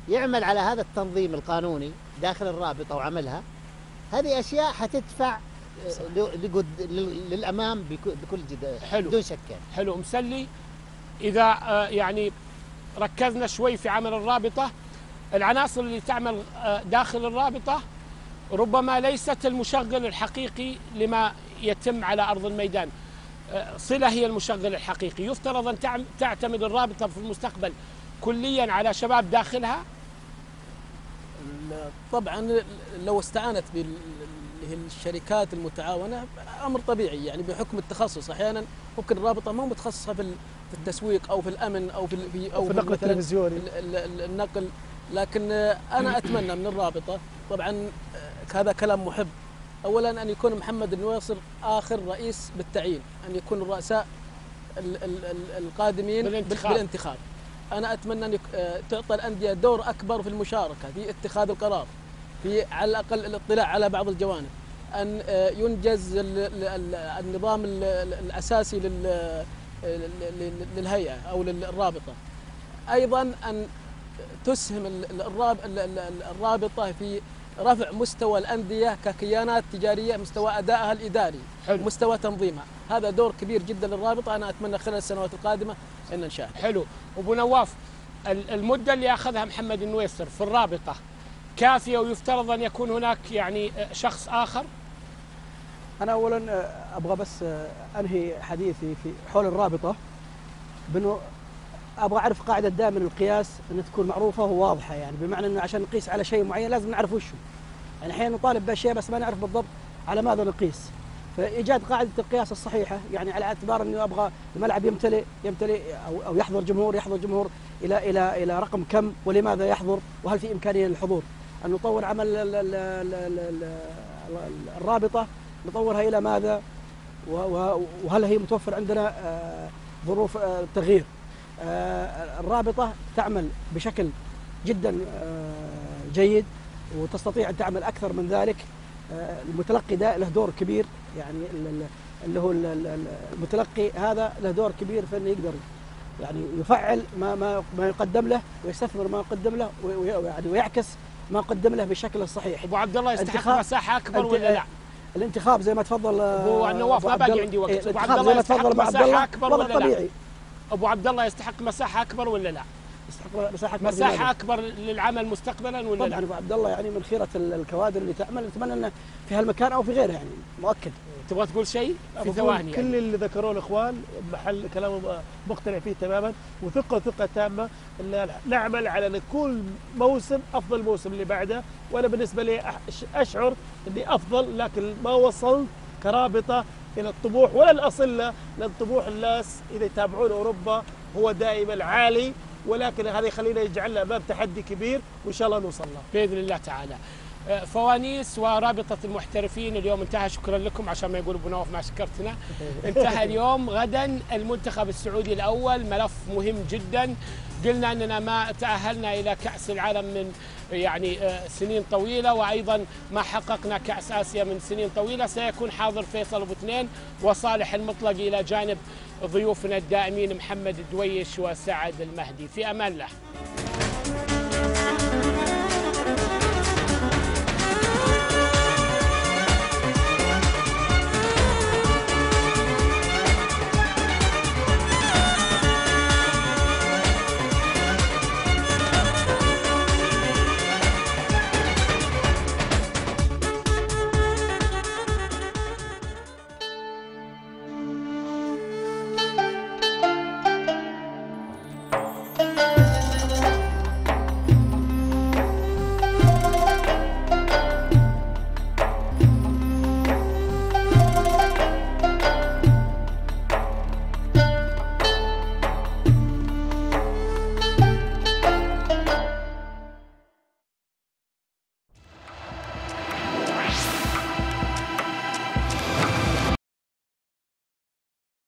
يعمل على هذا التنظيم القانوني داخل الرابطة وعملها هذه أشياء حتدفع آه، ل- لقد- لل- للأمام بك- بكل جد حلو. بدون شك يعني. حلو مسلي إذا آه، يعني ركزنا شوي في عمل الرابطة العناصر اللي تعمل آه، داخل الرابطة ربما ليست المشغل الحقيقي لما يتم على أرض الميدان صلة هي المشغل الحقيقي. يفترض أن تعم- تعتمد الرابطة في المستقبل كليا على شباب داخلها؟ طبعا لو استعانت بال اللي هي الشركات المتعاونة أمر طبيعي. يعني بحكم التخصص أحيانا ممكن الرابطة ما هو متخصصة في ال- في التسويق أو في الأمن أو في في أو في النقل مثلاً التلفزيوني ال- ال- ال- النقل. لكن أنا أتمنى من الرابطة طبعا آه، هذا كلام محب. اولا أن يكون محمد النويصر آخر رئيس بالتعيين أن يكون الرؤساء ال- ال- ال- القادمين بالانتخاب. بال- بالانتخاب. أنا أتمنى أن يك- آه، تعطى الأندية دور أكبر في المشاركة في اتخاذ القرار في على الأقل الاطلاع على بعض الجوانب. أن آه، ينجز ال- ال- ال- النظام ال- ال- الأساسي لل- لل- للهيئة أو للرابطة. أيضا أن تسهم ال- ال- الراب- ال- ال- ال- الرابطة في رفع مستوى الأندية ككيانات تجارية مستوى أدائها الإداري حلو. مستوى تنظيمها. هذا دور كبير جدا للرابطه أنا أتمنى خلال السنوات القادمة أن نشاهد. حلو. أبو نواف ال- المدة اللي أخذها محمد النويسر في الرابطة كافية ويفترض أن يكون هناك يعني آه، شخص آخر؟ أنا اولا آه، أبغى بس آه، أنهي حديثي في حول الرابطة بأنه أبغى أعرف قاعدة دائما القياس إن تكون معروفة وواضحة يعني. بمعنى إنه عشان نقيس على شيء معين لازم نعرف وشه يعني أحيانا نطالب بأشياء بس ما نعرف بالضبط على ماذا نقيس. فإيجاد قاعدة القياس الصحيحة يعني على اعتبار إنه أبغى الملعب يمتلئ يمتلئ أو أو يحضر جمهور يحضر جمهور إلى إلى إلى رقم كم ولماذا يحضر وهل في إمكانية للحضور. أن نطور عمل ال- ال- ال- ال- ال- الرابطة نطورها إلى ماذا وهل هي متوفر عندنا آه، ظروف آه، آه، الرابطة تعمل بشكل جدا آه، جيد وتستطيع أن تعمل أكثر من ذلك آه، المتلقي ده له دور كبير يعني ال- ال- اللي هو ال- ال- ال- المتلقي هذا له دور كبير في إنه يقدر يعني يفعل ما ما ما يقدم له ويستثمر ما يقدم له وي- ويعني ويعكس ما قدم له بالشكل الصحيح أبو عبد الله يستحق مساحه أكبر ولا لا؟ الانتخاب زي ما تفضل أبو النواف، ما باقي عندي وقت. أبو عبد الله زي ما يستحق تفضل أبو عبد مساحة الله أكبر وضع ولا لا؟ طبيعي أبو عبد الله يستحق مساحة أكبر ولا لا؟ يستحق مساحة أكبر في مساحه. أكبر للعمل مستقبلا ولا طبعا لا؟ أبو عبد الله يعني من خيرة ال- الكوادر اللي تعمل نتمنى انه في هالمكان أو في غيره يعني مؤكد تبغى تقول شيء في ثواني كل يعني. اللي ذكروه الاخوان محل كلامهم مقتنع فيه تماما وثقة ثقة تامة إن نعمل على إن كل موسم أفضل موسم اللي بعده وأنا بالنسبة لي أشعر إني أفضل لكن ما وصلت كرابطة إلى الطموح ولا الأصلة لأن طموح الناس إذا يتابعون أوروبا هو دائما عالي ولكن هذا يخلينا يجعلنا أمام تحدي كبير وإن شاء الله نوصل له بإذن الله تعالى. آه، فوانيس ورابطة المحترفين اليوم انتهى شكرا لكم عشان ما يقول أبو نواف ما شكرتنا. انتهى اليوم غدا المنتخب السعودي الأول ملف مهم جدا قلنا أننا ما تأهلنا إلى كأس العالم من يعني آه، سنين طويلة وأيضا ما حققنا كأس آسيا من سنين طويلة. سيكون حاضر فيصل أبو اثنين وصالح المطلق إلى جانب ضيوفنا الدائمين محمد الدويش وسعد المهدي. في أمان الله.